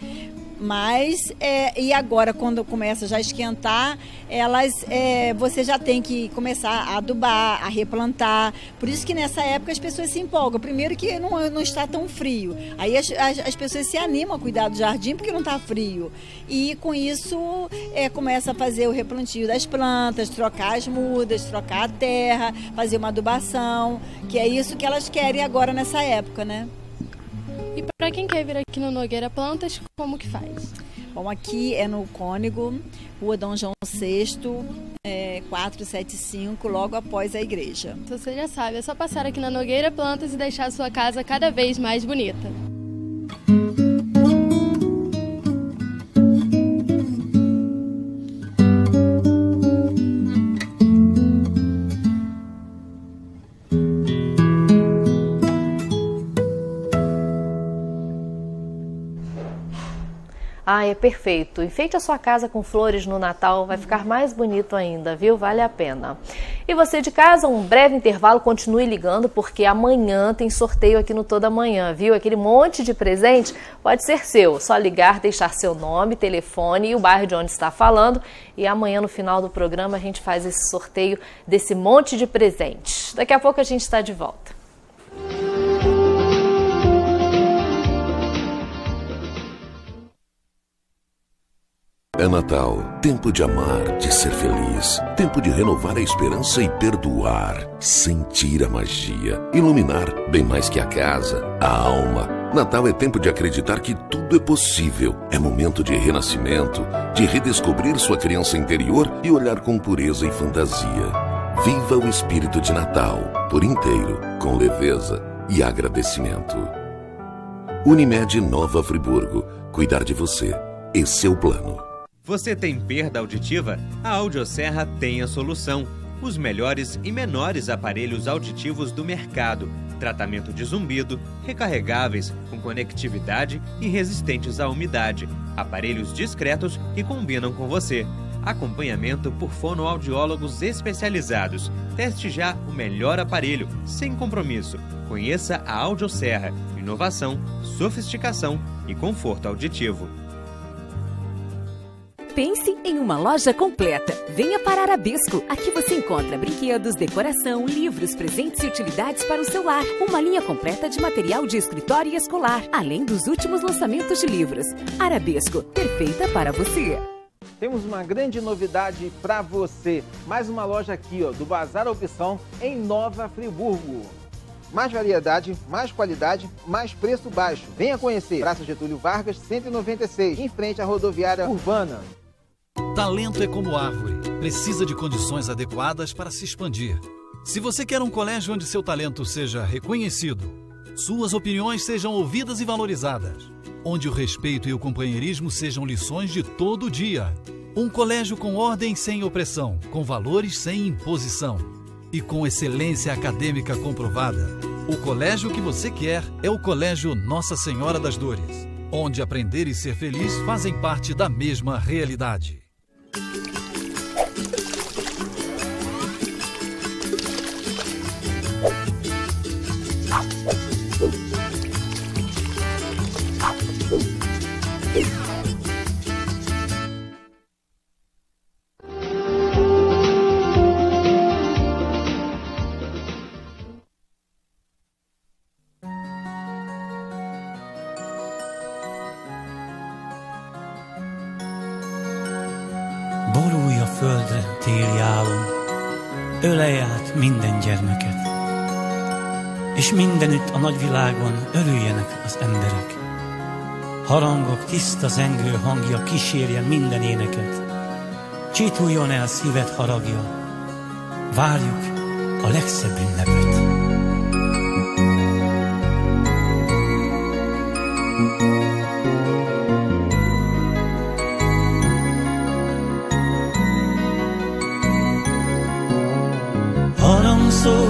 Mas, é, e agora, quando começa já a esquentar, elas, é, você já tem que começar a adubar, a replantar. Por isso que nessa época as pessoas se empolgam. Primeiro que não, não está tão frio. Aí as, as, as pessoas se animam a cuidar do jardim porque não está frio. E com isso é, começa a fazer o replantio das plantas, trocar as mudas, trocar a terra, fazer uma adubação, que é isso que elas querem agora nessa época, né? E para quem quer vir aqui no Nogueira Plantas, como que faz? Bom, aqui é no Cônego, Rua Dom João VI, é, 475, logo após a igreja. Então você já sabe, é só passar aqui na Nogueira Plantas e deixar a sua casa cada vez mais bonita. Ah, é perfeito. Enfeite a sua casa com flores no Natal, vai ficar mais bonito ainda, viu? Vale a pena. E você de casa, um breve intervalo, continue ligando, porque amanhã tem sorteio aqui no Toda Manhã, viu? Aquele monte de presente pode ser seu. Só ligar, deixar seu nome, telefone e o bairro de onde está falando. E amanhã, no final do programa, a gente faz esse sorteio desse monte de presentes. Daqui a pouco a gente está de volta. É Natal, tempo de amar, de ser feliz, tempo de renovar a esperança e perdoar, sentir a magia, iluminar bem mais que a casa, a alma. Natal é tempo de acreditar que tudo é possível. É momento de renascimento, de redescobrir sua criança interior e olhar com pureza e fantasia. Viva o espírito de Natal, por inteiro, com leveza e agradecimento. Unimed Nova Friburgo. Cuidar de você. Esse é o plano. Você tem perda auditiva? A Audioserra tem a solução. Os melhores e menores aparelhos auditivos do mercado. Tratamento de zumbido, recarregáveis, com conectividade e resistentes à umidade. Aparelhos discretos que combinam com você. Acompanhamento por fonoaudiólogos especializados. Teste já o melhor aparelho, sem compromisso. Conheça a Audioserra. Inovação, sofisticação e conforto auditivo. Pense em uma loja completa. Venha para Arabesco. Aqui você encontra brinquedos, decoração, livros, presentes e utilidades para o seu lar. Uma linha completa de material de escritório e escolar, além dos últimos lançamentos de livros. Arabesco, perfeita para você. Temos uma grande novidade para você. Mais uma loja aqui, ó, do Bazar Opção, em Nova Friburgo. Mais variedade, mais qualidade, mais preço baixo. Venha conhecer. Praça Getúlio Vargas, 196, em frente à rodoviária urbana. Talento é como árvore, precisa de condições adequadas para se expandir. Se você quer um colégio onde seu talento seja reconhecido, Suas opiniões sejam ouvidas e valorizadas. Onde o respeito e o companheirismo sejam lições de todo dia. Um colégio com ordem sem opressão, com valores sem imposição e com excelência acadêmica comprovada. O colégio que você quer é o Colégio Nossa Senhora das Dores, onde aprender e ser feliz fazem parte da mesma realidade. Mindenütt a nagyvilágon örüljenek az emberek. Harangok tiszta zengő hangja kísérje minden éneket, csituljon el szíved haragja, várjuk a legszebb ünnepet. Harangszó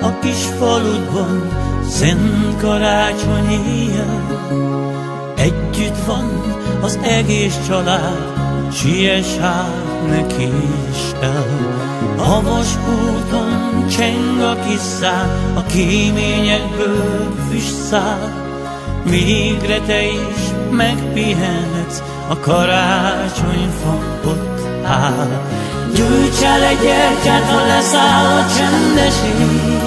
a kis faludban, szent karácsonyéjjel. Együtt van az egész család, siess hát ne késd el. A vasúton cseng a kis szám, a kéményekből füst száll. Végre te is megpihenhetsz, a karácsonyfa ott áll. Gyújts el egy gyertyát, ha leszáll a csendes ég.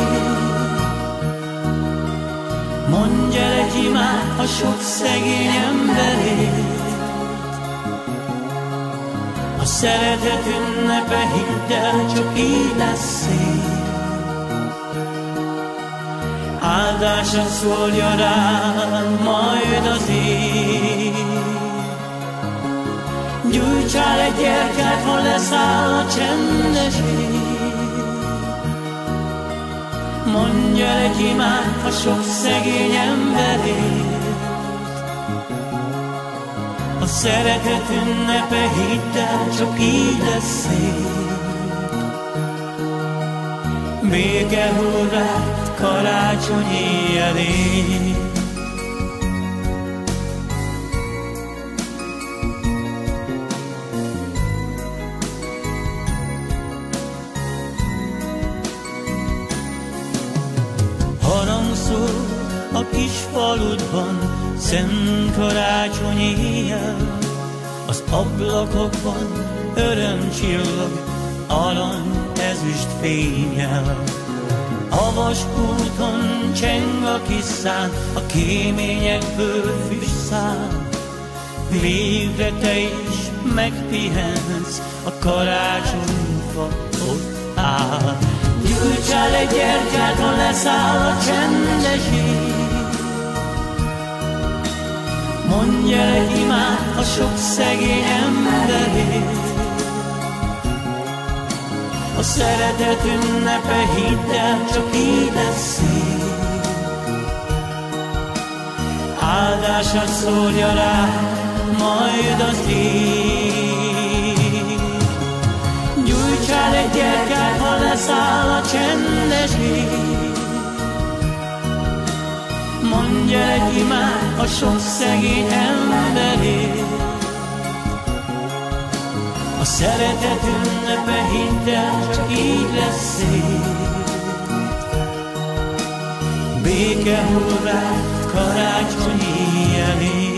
Mondj el egy imát a sok szegény emberért. A szeretet ünnepe, hidd el, csak így lesz szép. Áldása szólja rád majd az ég. Gyújtsál egy gyertyát, ha leszáll a csendes ég. Mondj el egy imát a sok szegény emberért. A szeretet ünnepe, hidd el, csak így lesz szép. Béke hurrát karácsonyi elé. Kis faludban, szent karácsony éjjel. Az ablakokban öröm csillag, arany ezüst fényel. A vasúton cseng a kis szán, a kéményekből füst szál. Végre te is megpihensz, a karácsonyfa ott áll. Gyújtsál egy gyertyát, ha leszáll a csendes ég. Mondj el egy imát a sok szegény emberért. A szeretet ünnepe, hidd el, csak így lesz szép. Áldását szórja rá, majd az ég. Gyújtsál egy gyertyát, ha leszáll a csendes ég. Mondj egy imát a sok szegény emberért. A szeretet ünnepe, hidd el, csak így lesz szép. Béke hurrát karácsonyi elé.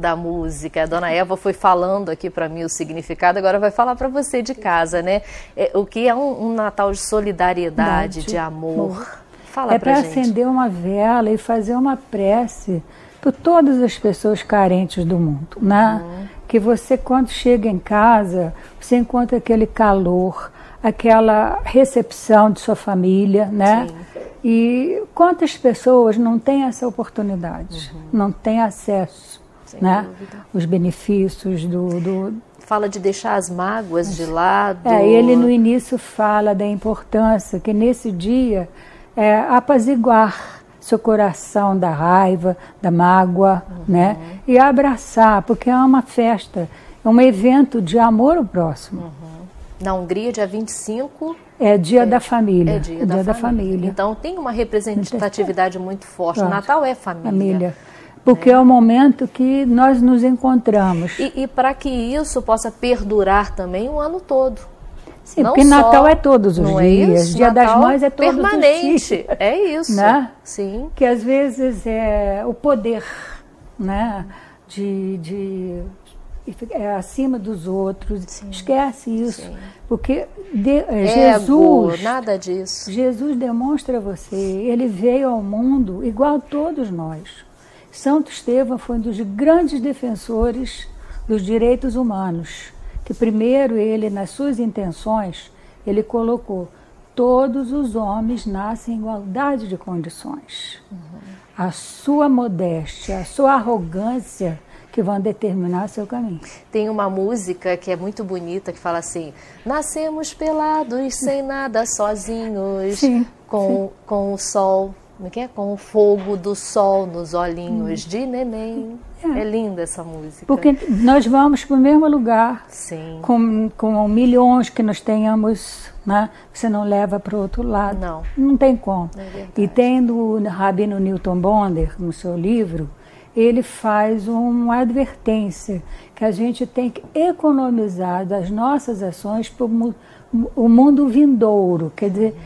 Linda a música. A dona Eva foi falando aqui para mim o significado, agora vai falar para você de casa, né? É, o que é um, um Natal de solidariedade, Verdade. de amor. Fala é pra para acender uma vela e fazer uma prece por todas as pessoas carentes do mundo, né? Uhum. Que você quando chega em casa, você encontra aquele calor, aquela recepção de sua família, né? E quantas pessoas não têm essa oportunidade, não têm acesso, Sem né? dúvida. Os benefícios do, do, Fala de deixar as mágoas de lado. é, ele no início fala da importância que nesse dia é apaziguar seu coração da raiva, da mágoa, né? E abraçar, porque é uma festa, é um evento de amor ao próximo. Na Hungria, dia 25, É dia da família. é dia, da, família. família. Então tem uma representatividade muito forte. O. Natal é família. Família. Porque é. o momento que nós nos encontramos. E, e para que isso possa perdurar também o ano todo. Sim, Não porque Natal é todos os não dias, É isso? Dia das Natal Mães é todos os permanente. dias. É isso. Né? Sim. Que às vezes é o poder, né? De, de é acima dos outros. Esquece isso. Porque de- é, Ego, Jesus, nada disso. Jesus demonstra a você, ele veio ao mundo igual a todos nós. Santo Estevão foi um dos grandes defensores dos direitos humanos, que primeiro ele, nas suas intenções, ele colocou todos os homens nascem em igualdade de condições. A sua modéstia, a sua arrogância que vão determinar seu caminho. Tem uma música que é muito bonita que fala assim: Nascemos pelados, sem nada, sozinhos, Sim, com, com o sol. Como é que é? Com o fogo do sol nos olhinhos de neném. É. linda essa música. Porque nós vamos para o mesmo lugar, Sim. com, com milhões que nós tenhamos, né? você não leva para o outro lado. Não. Não tem como. É e tem do Rabino Newton Bonder, no seu livro, ele faz uma advertência que a gente tem que economizar das nossas ações para o mundo vindouro. Quer dizer,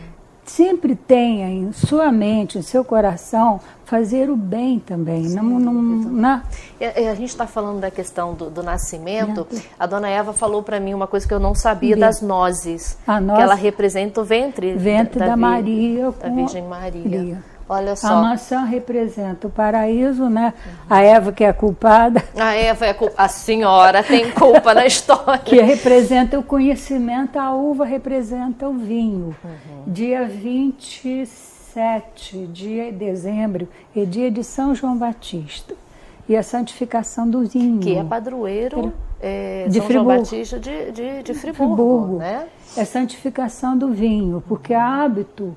sempre tenha em sua mente, em seu coração, fazer o bem também. não, não, né? A gente está falando da questão do, do nascimento. A dona Eva falou para mim uma coisa que eu não sabia das nozes. A Que noz- ela representa o ventre, Ventre da Vi- Maria Da Virgem Maria. Maria. Olha A só. maçã representa o paraíso, né? A Eva que é a culpada, A Eva é a, culpa- a senhora tem culpa na história. que representa o conhecimento, a uva representa o vinho. Uhum. Dia 27 de dezembro é dia de São João Batista. E a santificação do vinho. Que é padroeiro é, De São João Friburgo. Batista de, de, de Friburgo, Friburgo. né? É santificação do vinho, porque hábito,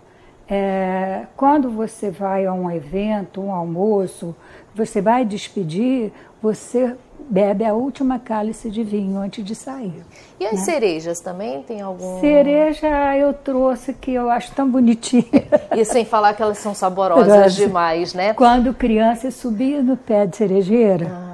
é, quando você vai a um evento, um almoço, você vai despedir, você bebe a última cálice de vinho antes de sair. E as né? cerejas também tem algum... Cereja eu trouxe que eu acho tão bonitinha. E sem falar que elas são saborosas demais, né? Quando criança eu subia no pé de cerejeira Ah,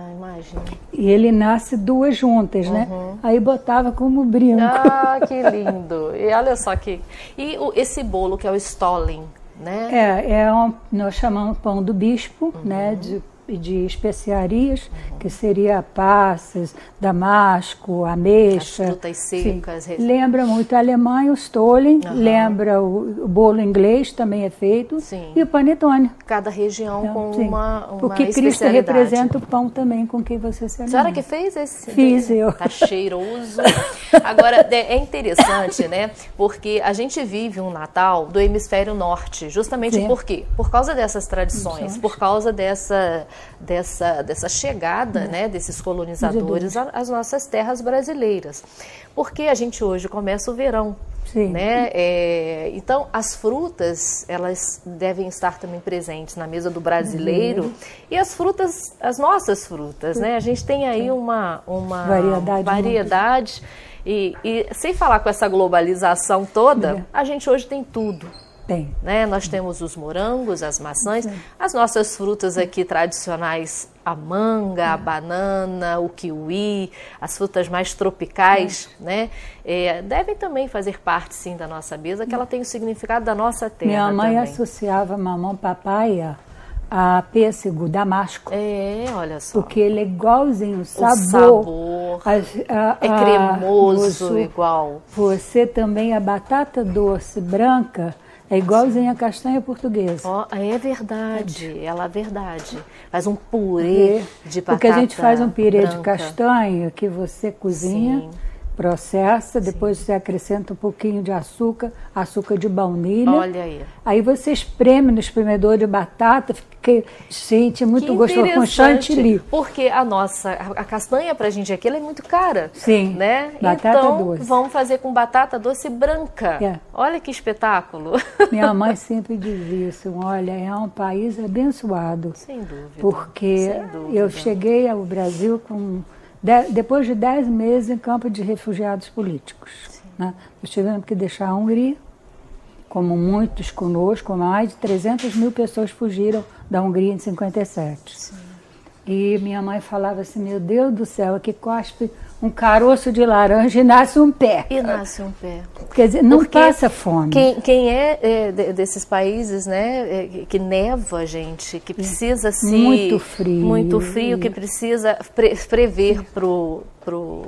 imagina. e ele nasce duas juntas, né? Aí botava como brinco. Ah, que lindo. E olha só que... E o- esse bolo que é o Stollen, né? É, é um, nós chamamos pão do bispo, né, de, de especiarias, que seria passas, damasco, ameixa. As frutas secas. Sim. Lembra muito a Alemanha, o Stollen, lembra o, o bolo inglês, também é feito, Sim. e o panetone. Cada região Então, com sim. uma, uma Porque Cristo representa o pão também com quem você se A alimenta. senhora que fez esse? Fiz eu. Tá cheiroso. Agora, é interessante, né? Porque a gente vive um Natal do hemisfério norte. Justamente Sim. por quê? Por causa dessas tradições, Tradições. por causa dessa, dessa, dessa chegada né, desses colonizadores às nossas terras brasileiras. Porque a gente hoje começa o verão. Sim. Né? É, então, as frutas, elas devem estar também presentes na mesa do brasileiro. E as frutas, as nossas frutas, né? A gente tem aí uma, uma Variedade variedade. E, e sem falar com essa globalização toda, a gente hoje tem tudo. Tem. Né? Nós temos os morangos, as maçãs, as nossas frutas aqui tradicionais, a manga, a banana, o kiwi, as frutas mais tropicais, né? É, devem também fazer parte, sim, da nossa mesa, que ela tem o significado da nossa terra Minha mãe também. associava mamão papaya a pêssego damasco. É, olha só. Porque ele é igualzinho, o sabor. sabor. as- a- É a- cremoso, igual. Você também, a batata doce branca é igualzinha a castanha portuguesa. Ó, é verdade, ela é verdade. Faz um purê de batata Porque a gente faz um pirê de branca. castanha que você cozinha, Sim. Processa, depois você acrescenta um pouquinho de açúcar, açúcar de baunilha. Olha aí. Aí você espreme no espremedor de batata, fica, gente, é muito gostoso, com chantilly. Porque a nossa, a a castanha pra gente aqui ela é muito cara. Sim, Né? batata então, doce. vamos fazer com batata doce branca. É. Olha que espetáculo. Minha mãe sempre diz isso, olha, é um país abençoado. Sem dúvida. Porque Sem dúvida. eu cheguei ao Brasil com de- depois de 10 meses em campo de refugiados políticos. Né? Nós tivemos que deixar a Hungria, como muitos conosco, mais de 300 mil pessoas fugiram da Hungria em 57. E minha mãe falava assim, meu Deus do céu, aqui cospe um caroço de laranja e nasce um pé. E nasce um pé. Quer dizer, não Porque passa fome. Quem, quem é, é, de- desses países, né, é, que neva, gente, que precisa se Muito frio. muito frio, que precisa pre- prever pro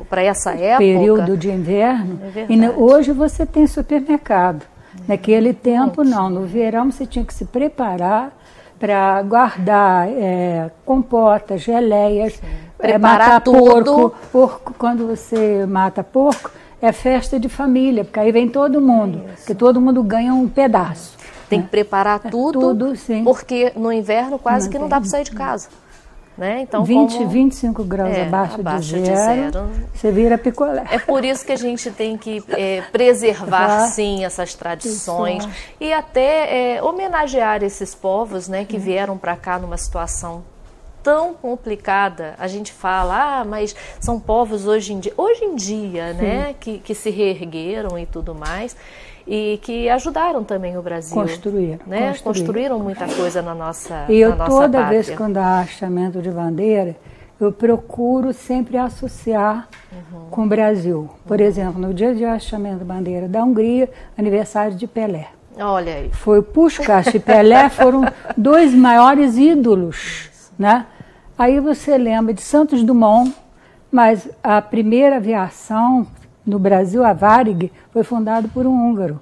para essa época. período de inverno. É e hoje você tem supermercado. Naquele tempo, não. No verão, você tinha que se preparar para guardar é, compotas, geleias, é, Preparar matar tudo. porco. Porco, quando você mata porco, é festa de família, porque aí vem todo mundo. Porque todo mundo ganha um pedaço. Tem que preparar tudo, É tudo, sim. porque no inverno quase Não que não dá para sair de casa. Né? Então, 20, como- 25 graus É, abaixo, abaixo de, de zero, zero. você vira picolé. É por isso que a gente tem que é, preservar, sim, essas tradições isso. e até é, homenagear esses povos né, que vieram para cá numa situação tão complicada. A gente fala, ah, mas são povos hoje em dia, hoje em dia, né, que, que se reergueram e tudo mais. E que ajudaram também o Brasil. Construíram, Né? construíram. Construíram muita coisa na nossa, E eu na nossa toda pátria. vez quando há achamento de bandeira, eu procuro sempre associar Uhum. com o Brasil. Por exemplo, no dia de achamento de bandeira da Hungria, aniversário de Pelé. Olha aí. Foi Puskás e Pelé foram dois maiores ídolos, né? Aí você lembra de Santos Dumont, mas a primeira aviação no Brasil, a Varig, foi fundada por um húngaro.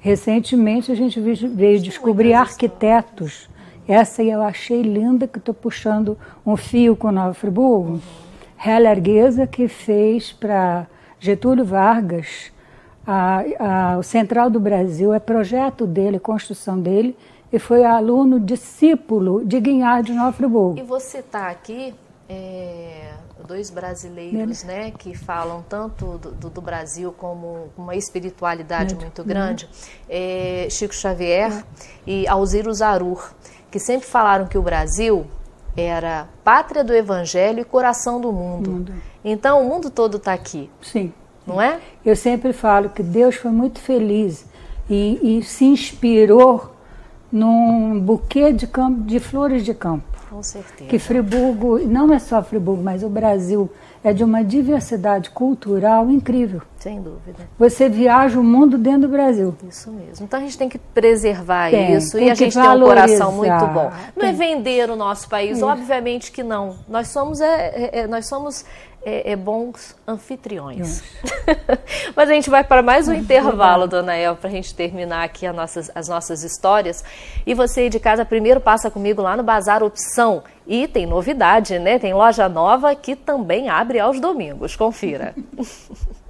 Recentemente a gente veio descobrir arquitetos. Essa eu achei linda, que estou puxando um fio com Nova Friburgo. Hela Arguesa, que fez para Getúlio Vargas a, a- o Central do Brasil, é projeto dele, construção dele, e foi aluno, discípulo de Guinhard de Nova Friburgo. E você está aqui, é, dois brasileiros, né, que falam tanto do, do- Brasil como uma espiritualidade Muito. muito grande, é, Chico Xavier e Alziro Zarur, que sempre falaram que o Brasil era pátria do Evangelho e coração do mundo. Então o mundo todo está aqui, Sim. não é? Eu sempre falo que Deus foi muito feliz e, e se inspirou num buquê de, campo, de flores de campo. Com certeza. Que Friburgo, não é só Friburgo, mas o Brasil é de uma diversidade cultural incrível. Sem dúvida. Você viaja o mundo dentro do Brasil. Isso mesmo. Então a gente tem que preservar Tem, isso tem e a gente tem um coração muito valorizar. bom. Não é Tem. vender o nosso país, Isso. obviamente que não. Nós somos, é, é, é, nós somos é, é, bons anfitriões. Mas a gente vai para mais um intervalo, dona El, para a gente terminar aqui as nossas, as nossas histórias. E você aí de casa, primeiro passa comigo lá no Bazar Opção. E tem novidade, né? Tem loja nova que também abre aos domingos. Confira.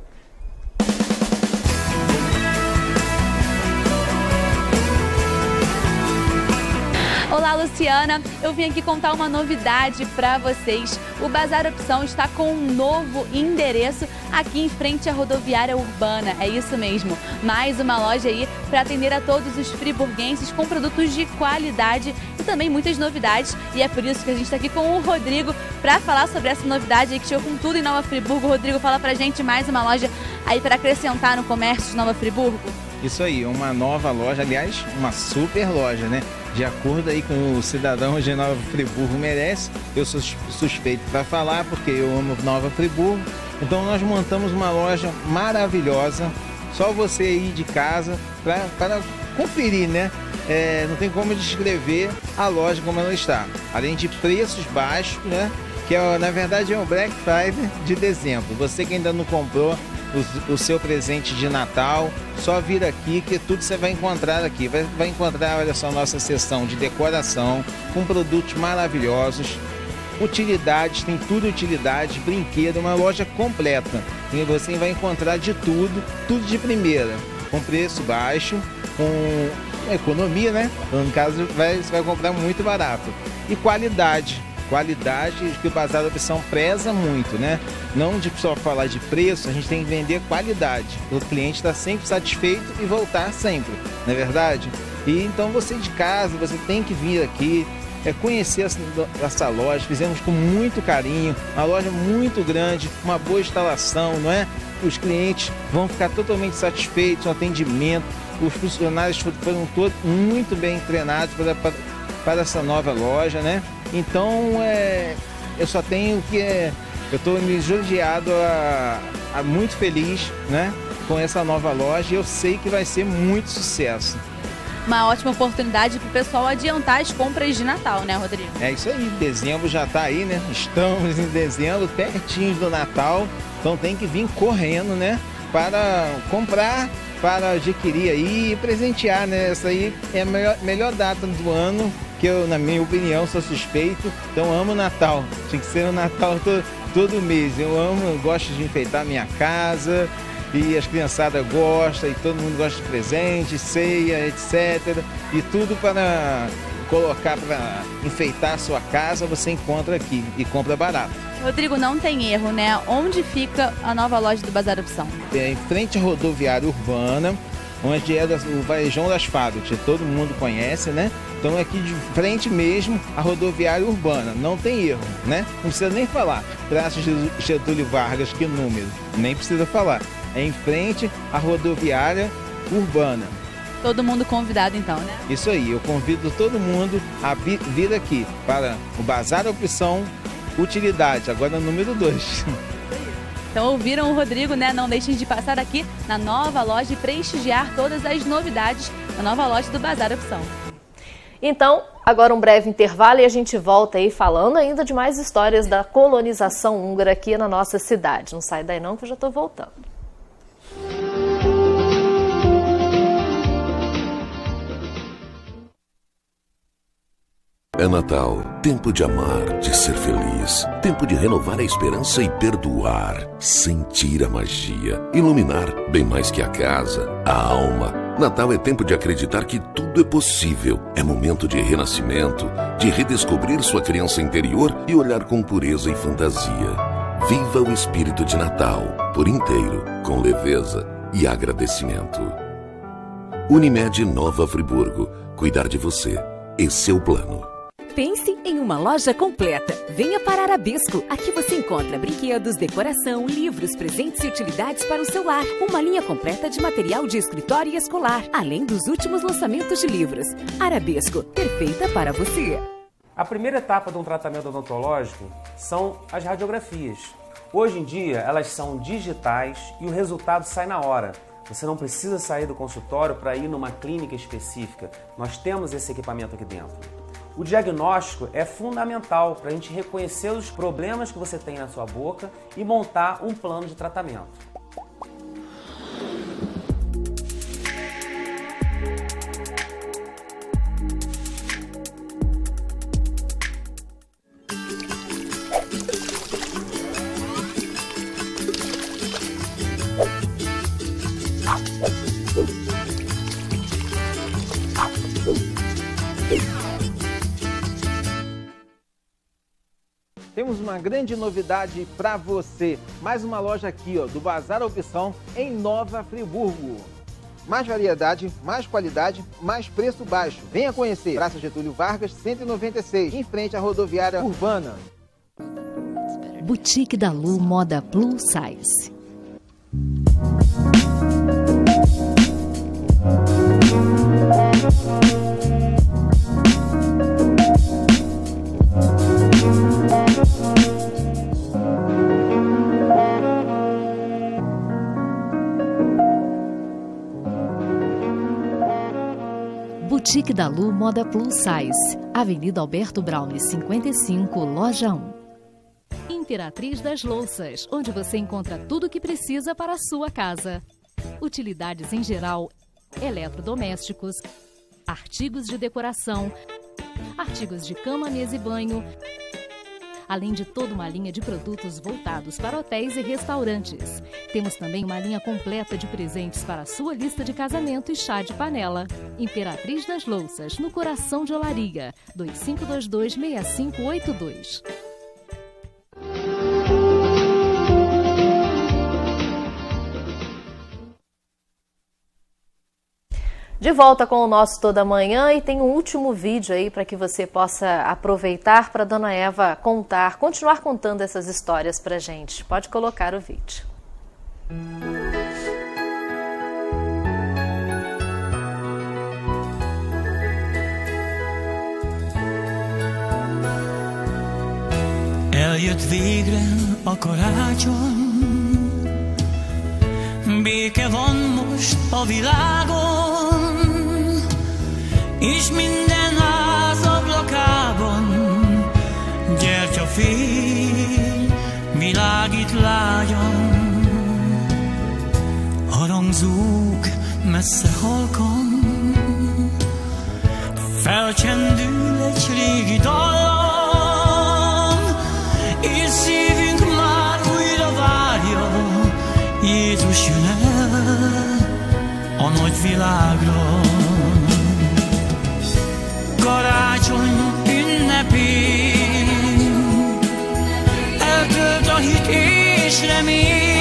Olá, Luciana. Eu vim aqui contar uma novidade para vocês. O Bazar Opção está com um novo endereço aqui em frente à rodoviária urbana. É isso mesmo. Mais uma loja aí para atender a todos os friburguenses com produtos de qualidade e também muitas novidades. E é por isso que a gente está aqui com o Rodrigo para falar sobre essa novidade aí que chegou com tudo em Nova Friburgo. Rodrigo, fala pra gente mais uma loja aí para acrescentar no comércio de Nova Friburgo. Isso aí, uma nova loja, aliás, uma super loja, né? De acordo aí com o cidadão de Nova Friburgo merece. Eu sou suspeito para falar porque eu amo Nova Friburgo. Então nós montamos uma loja maravilhosa. Só você ir de casa para conferir, né? É, não tem como descrever a loja como ela está. Além de preços baixos, né? Que é, na verdade é o Black Friday de dezembro. Você que ainda não comprou, o, o seu presente de Natal, só vir aqui que tudo você vai encontrar aqui. Vai, vai encontrar, olha só, nossa seção de decoração com produtos maravilhosos. utilidades, tem tudo utilidade, brinquedo, uma loja completa. E você vai encontrar de tudo, tudo de primeira, com preço baixo, com economia, né? No caso, vai, você vai comprar muito barato. E qualidade. Qualidade que o Bazar da Opção preza muito, né? Não de só falar de preço, a gente tem que vender qualidade. O cliente está sempre satisfeito e voltar sempre, não é verdade? E então você de casa, você tem que vir aqui, é conhecer essa, loja. Fizemos com muito carinho, uma loja muito grande, uma boa instalação, não é? Os clientes vão ficar totalmente satisfeitos, o atendimento, os funcionários foram todos muito bem treinados para, para, para essa nova loja, né? Então, é, eu só tenho que. É, eu estou me judiado a, a muito feliz, né? Com essa nova loja e eu sei que vai ser muito sucesso uma ótima oportunidade para o pessoal adiantar as compras de Natal, né, Rodrigo? É isso aí, dezembro já está aí, né? Estamos em dezembro, pertinho do Natal, então tem que vir correndo, né? Para comprar, para adquirir aí e presentear, né? Essa aí é a melhor, melhor data do ano, que eu, na minha opinião, sou suspeito, então amo o Natal. Tinha que ser o Natal todo, todo mês. Eu amo, eu gosto de enfeitar minha casa, e as criançadas gostam e todo mundo gosta de presente, ceia, etc. E tudo para colocar para enfeitar a sua casa, você encontra aqui e compra barato. Rodrigo, não tem erro, né? Onde fica a nova loja do Bazar Opção? É em frente à rodoviária urbana, onde é o Varejão das Fábricas, todo mundo conhece, né? Então aqui de frente mesmo a rodoviária urbana, não tem erro, né? Não precisa nem falar. Praça Getúlio Vargas, que número? Nem precisa falar em frente à rodoviária urbana. Todo mundo convidado então, né? Isso aí, eu convido todo mundo a vir aqui para o Bazar Opção Utilidade, agora número 2. Então ouviram o Rodrigo, né? Não deixem de passar aqui na nova loja e prestigiar todas as novidades da nova loja do Bazar Opção. Então, agora um breve intervalo e a gente volta aí falando ainda de mais histórias da colonização húngara aqui na nossa cidade. Não sai daí não que eu já estou voltando. É Natal, tempo de amar, de ser feliz, tempo de renovar a esperança e perdoar, sentir a magia, iluminar bem mais que a casa, a alma. Natal é tempo de acreditar que tudo é possível. É momento de renascimento, de redescobrir sua criança interior e olhar com pureza e fantasia. Viva o espírito de Natal por inteiro, com leveza e agradecimento. Unimed Nova Friburgo. Cuidar de você. Esse é o plano. Pense em uma loja completa. Venha para Arabesco. Aqui você encontra brinquedos, decoração, livros, presentes e utilidades para o seu lar. Uma linha completa de material de escritório e escolar, além dos últimos lançamentos de livros. Arabesco, perfeita para você. A primeira etapa de um tratamento odontológico são as radiografias. Hoje em dia, elas são digitais e o resultado sai na hora. Você não precisa sair do consultório para ir numa clínica específica. Nós temos esse equipamento aqui dentro. O diagnóstico é fundamental para a gente reconhecer os problemas que você tem na sua boca e montar um plano de tratamento. Temos uma grande novidade para você. Mais uma loja aqui, ó, do Bazar Opção em Nova Friburgo. Mais variedade, mais qualidade, mais preço baixo. Venha conhecer. Praça Getúlio Vargas, 196, em frente à rodoviária urbana. Boutique da Lu Moda Plus Size. Boutique da Lu Moda Plus Size, Avenida Alberto Braune 55, Loja 1. Imperatriz das Louças, onde você encontra tudo o que precisa para a sua casa. Utilidades em geral, eletrodomésticos, artigos de decoração, artigos de cama, mesa e banho, além de toda uma linha de produtos voltados para hotéis e restaurantes. Temos também uma linha completa de presentes para a sua lista de casamento e chá de panela. Imperatriz das Louças, no coração de Olaria, 2522-6582. De volta com o nosso Toda Manhã e tem um último vídeo aí para que você possa aproveitar para Dona Eva contar, continuar contando essas histórias para gente. Pode colocar o vídeo. Eljött végre a karácsony, béke van most a világon, és minden ház ablakában gyertyafény világít lágyan. Harangzók messze halkan, felcsendül egy régi dallam, és szívünk már újra várja, Jézus jön el a nagy világra. Karácsony ünnepén eltölt a hit és remény.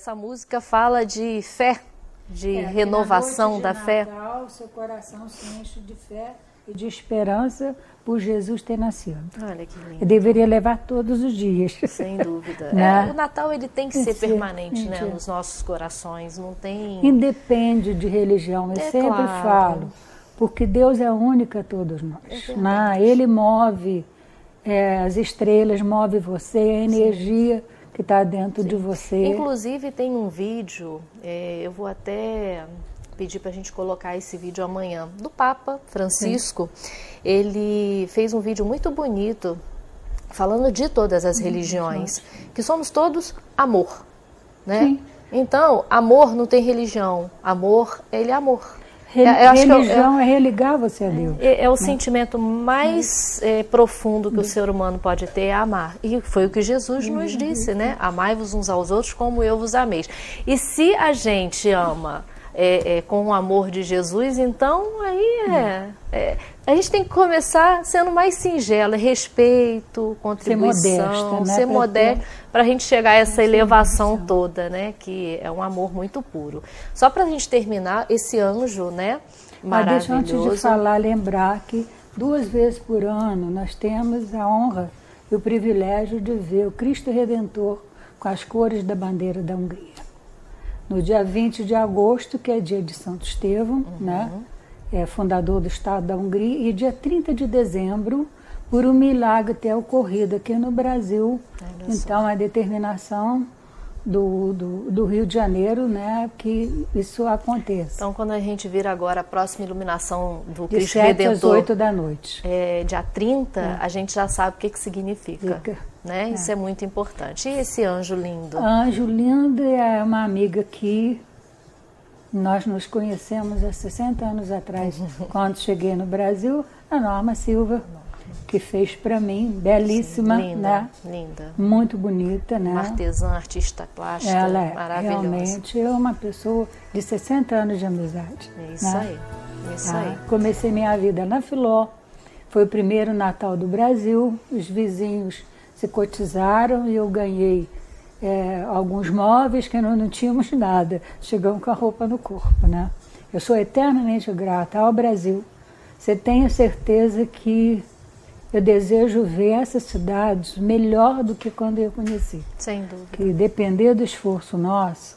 Essa música fala de fé, de É, renovação na da de fé. Natal, seu coração se enche de fé e de esperança por Jesus ter nascido. Olha que lindo. Eu deveria levar todos os dias. Sem dúvida. Né? É, o Natal ele tem que ser permanente, né, nos nossos corações. Não tem. Independe de religião, eu É sempre claro. falo, porque Deus é único a todos nós. É né? Ele move é, as estrelas, move você, a energia que está dentro de você. Inclusive tem um vídeo, é, eu vou até pedir para a gente colocar esse vídeo amanhã, do Papa Francisco. Ele fez um vídeo muito bonito falando de todas as religiões, que somos todos amor, né? Sim. Então, amor não tem religião, amor, ele é amor. Re- É, eu acho que é o- religião é, religar você a Deus. É, é o né? sentimento mais é, profundo que o ser humano pode ter é amar. E foi o que Jesus nos disse, né? Amai-vos uns aos outros como eu vos amei. E se a gente ama é, é, com o amor de Jesus, então aí é, é- A gente tem que começar sendo mais singela, respeito, contribuição, modesta, né? ser para a gente chegar a essa elevação toda, né? Que é um amor muito puro. Só para a gente terminar, esse anjo, né? Mas deixa antes Maravilhoso. de falar, lembrar que duas vezes por ano nós temos a honra e o privilégio de ver o Cristo Redentor com as cores da bandeira da Hungria. No dia 20 de agosto, que é dia de Santo Estevão, né? é fundador do Estado da Hungria, e dia 30 de dezembro, por um milagre ter ocorrido aqui no Brasil. Então, a determinação do, do, do Rio de Janeiro, né, que isso aconteça. Então, quando a gente vir agora a próxima iluminação do De Cristo 7 às Redentor, 8 da noite. é, dia 30, É. a gente já sabe o que, que significa. Fica. Né? Isso é muito importante. E esse anjo lindo? Anjo Lindo é uma amiga que nós nos conhecemos há 60 anos atrás, quando cheguei no Brasil, a Norma Silva, que fez para mim, belíssima, linda, né? linda. Muito bonita, né? Uma artesã, artista plástica, Ela é maravilhosa. realmente é uma pessoa de 60 anos de amizade. É isso né? aí, isso Tá? aí. Comecei minha vida na Filó, foi o primeiro Natal do Brasil, os vizinhos se cotizaram e eu ganhei é, alguns móveis que nós não tínhamos nada, chegamos com a roupa no corpo, né? Eu sou eternamente grata ao Brasil. Você tenha certeza que eu desejo ver essas cidades melhor do que quando eu conheci. Sem dúvida. Que depender do esforço nosso,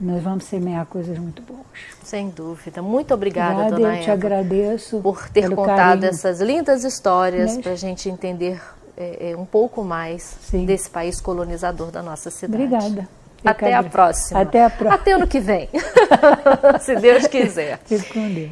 nós vamos semear coisas muito boas. Sem dúvida. Muito obrigada, Obrigada, dona eu te Eva, agradeço por ter contado carinho. essas lindas histórias para a gente entender é, é, um pouco mais desse país colonizador da nossa cidade. Obrigada. Até a próxima. Até a próxima. Até ano que vem, se Deus quiser.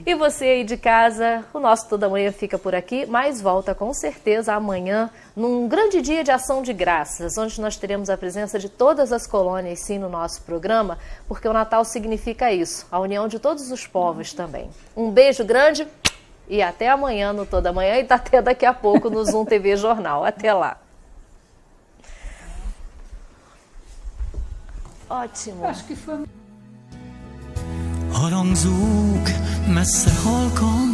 E você aí de casa, o nosso Toda Manhã fica por aqui, mas volta com certeza amanhã, num grande dia de ação de graças, onde nós teremos a presença de todas as colônias, sim, no nosso programa, porque o Natal significa isso, a união de todos os povos também. Um beijo grande e até amanhã no Toda Manhã e até daqui a pouco no Zoom TV Jornal. Até lá. Ótimo. Acho que foi. Harangzók messze halkan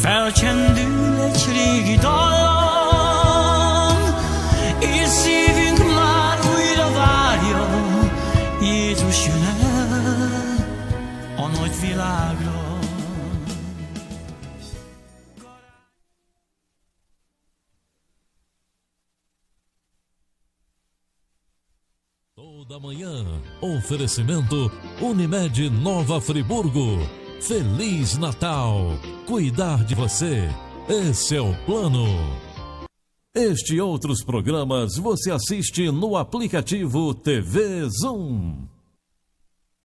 Felcsendül egy régi dallam És szívünk már újra várja Jézus jön el a nagy világra da manhã. Oferecimento Unimed Nova Friburgo. Feliz Natal. Cuidar de você. Esse é o plano. Este e outros programas você assiste no aplicativo TV Zoom.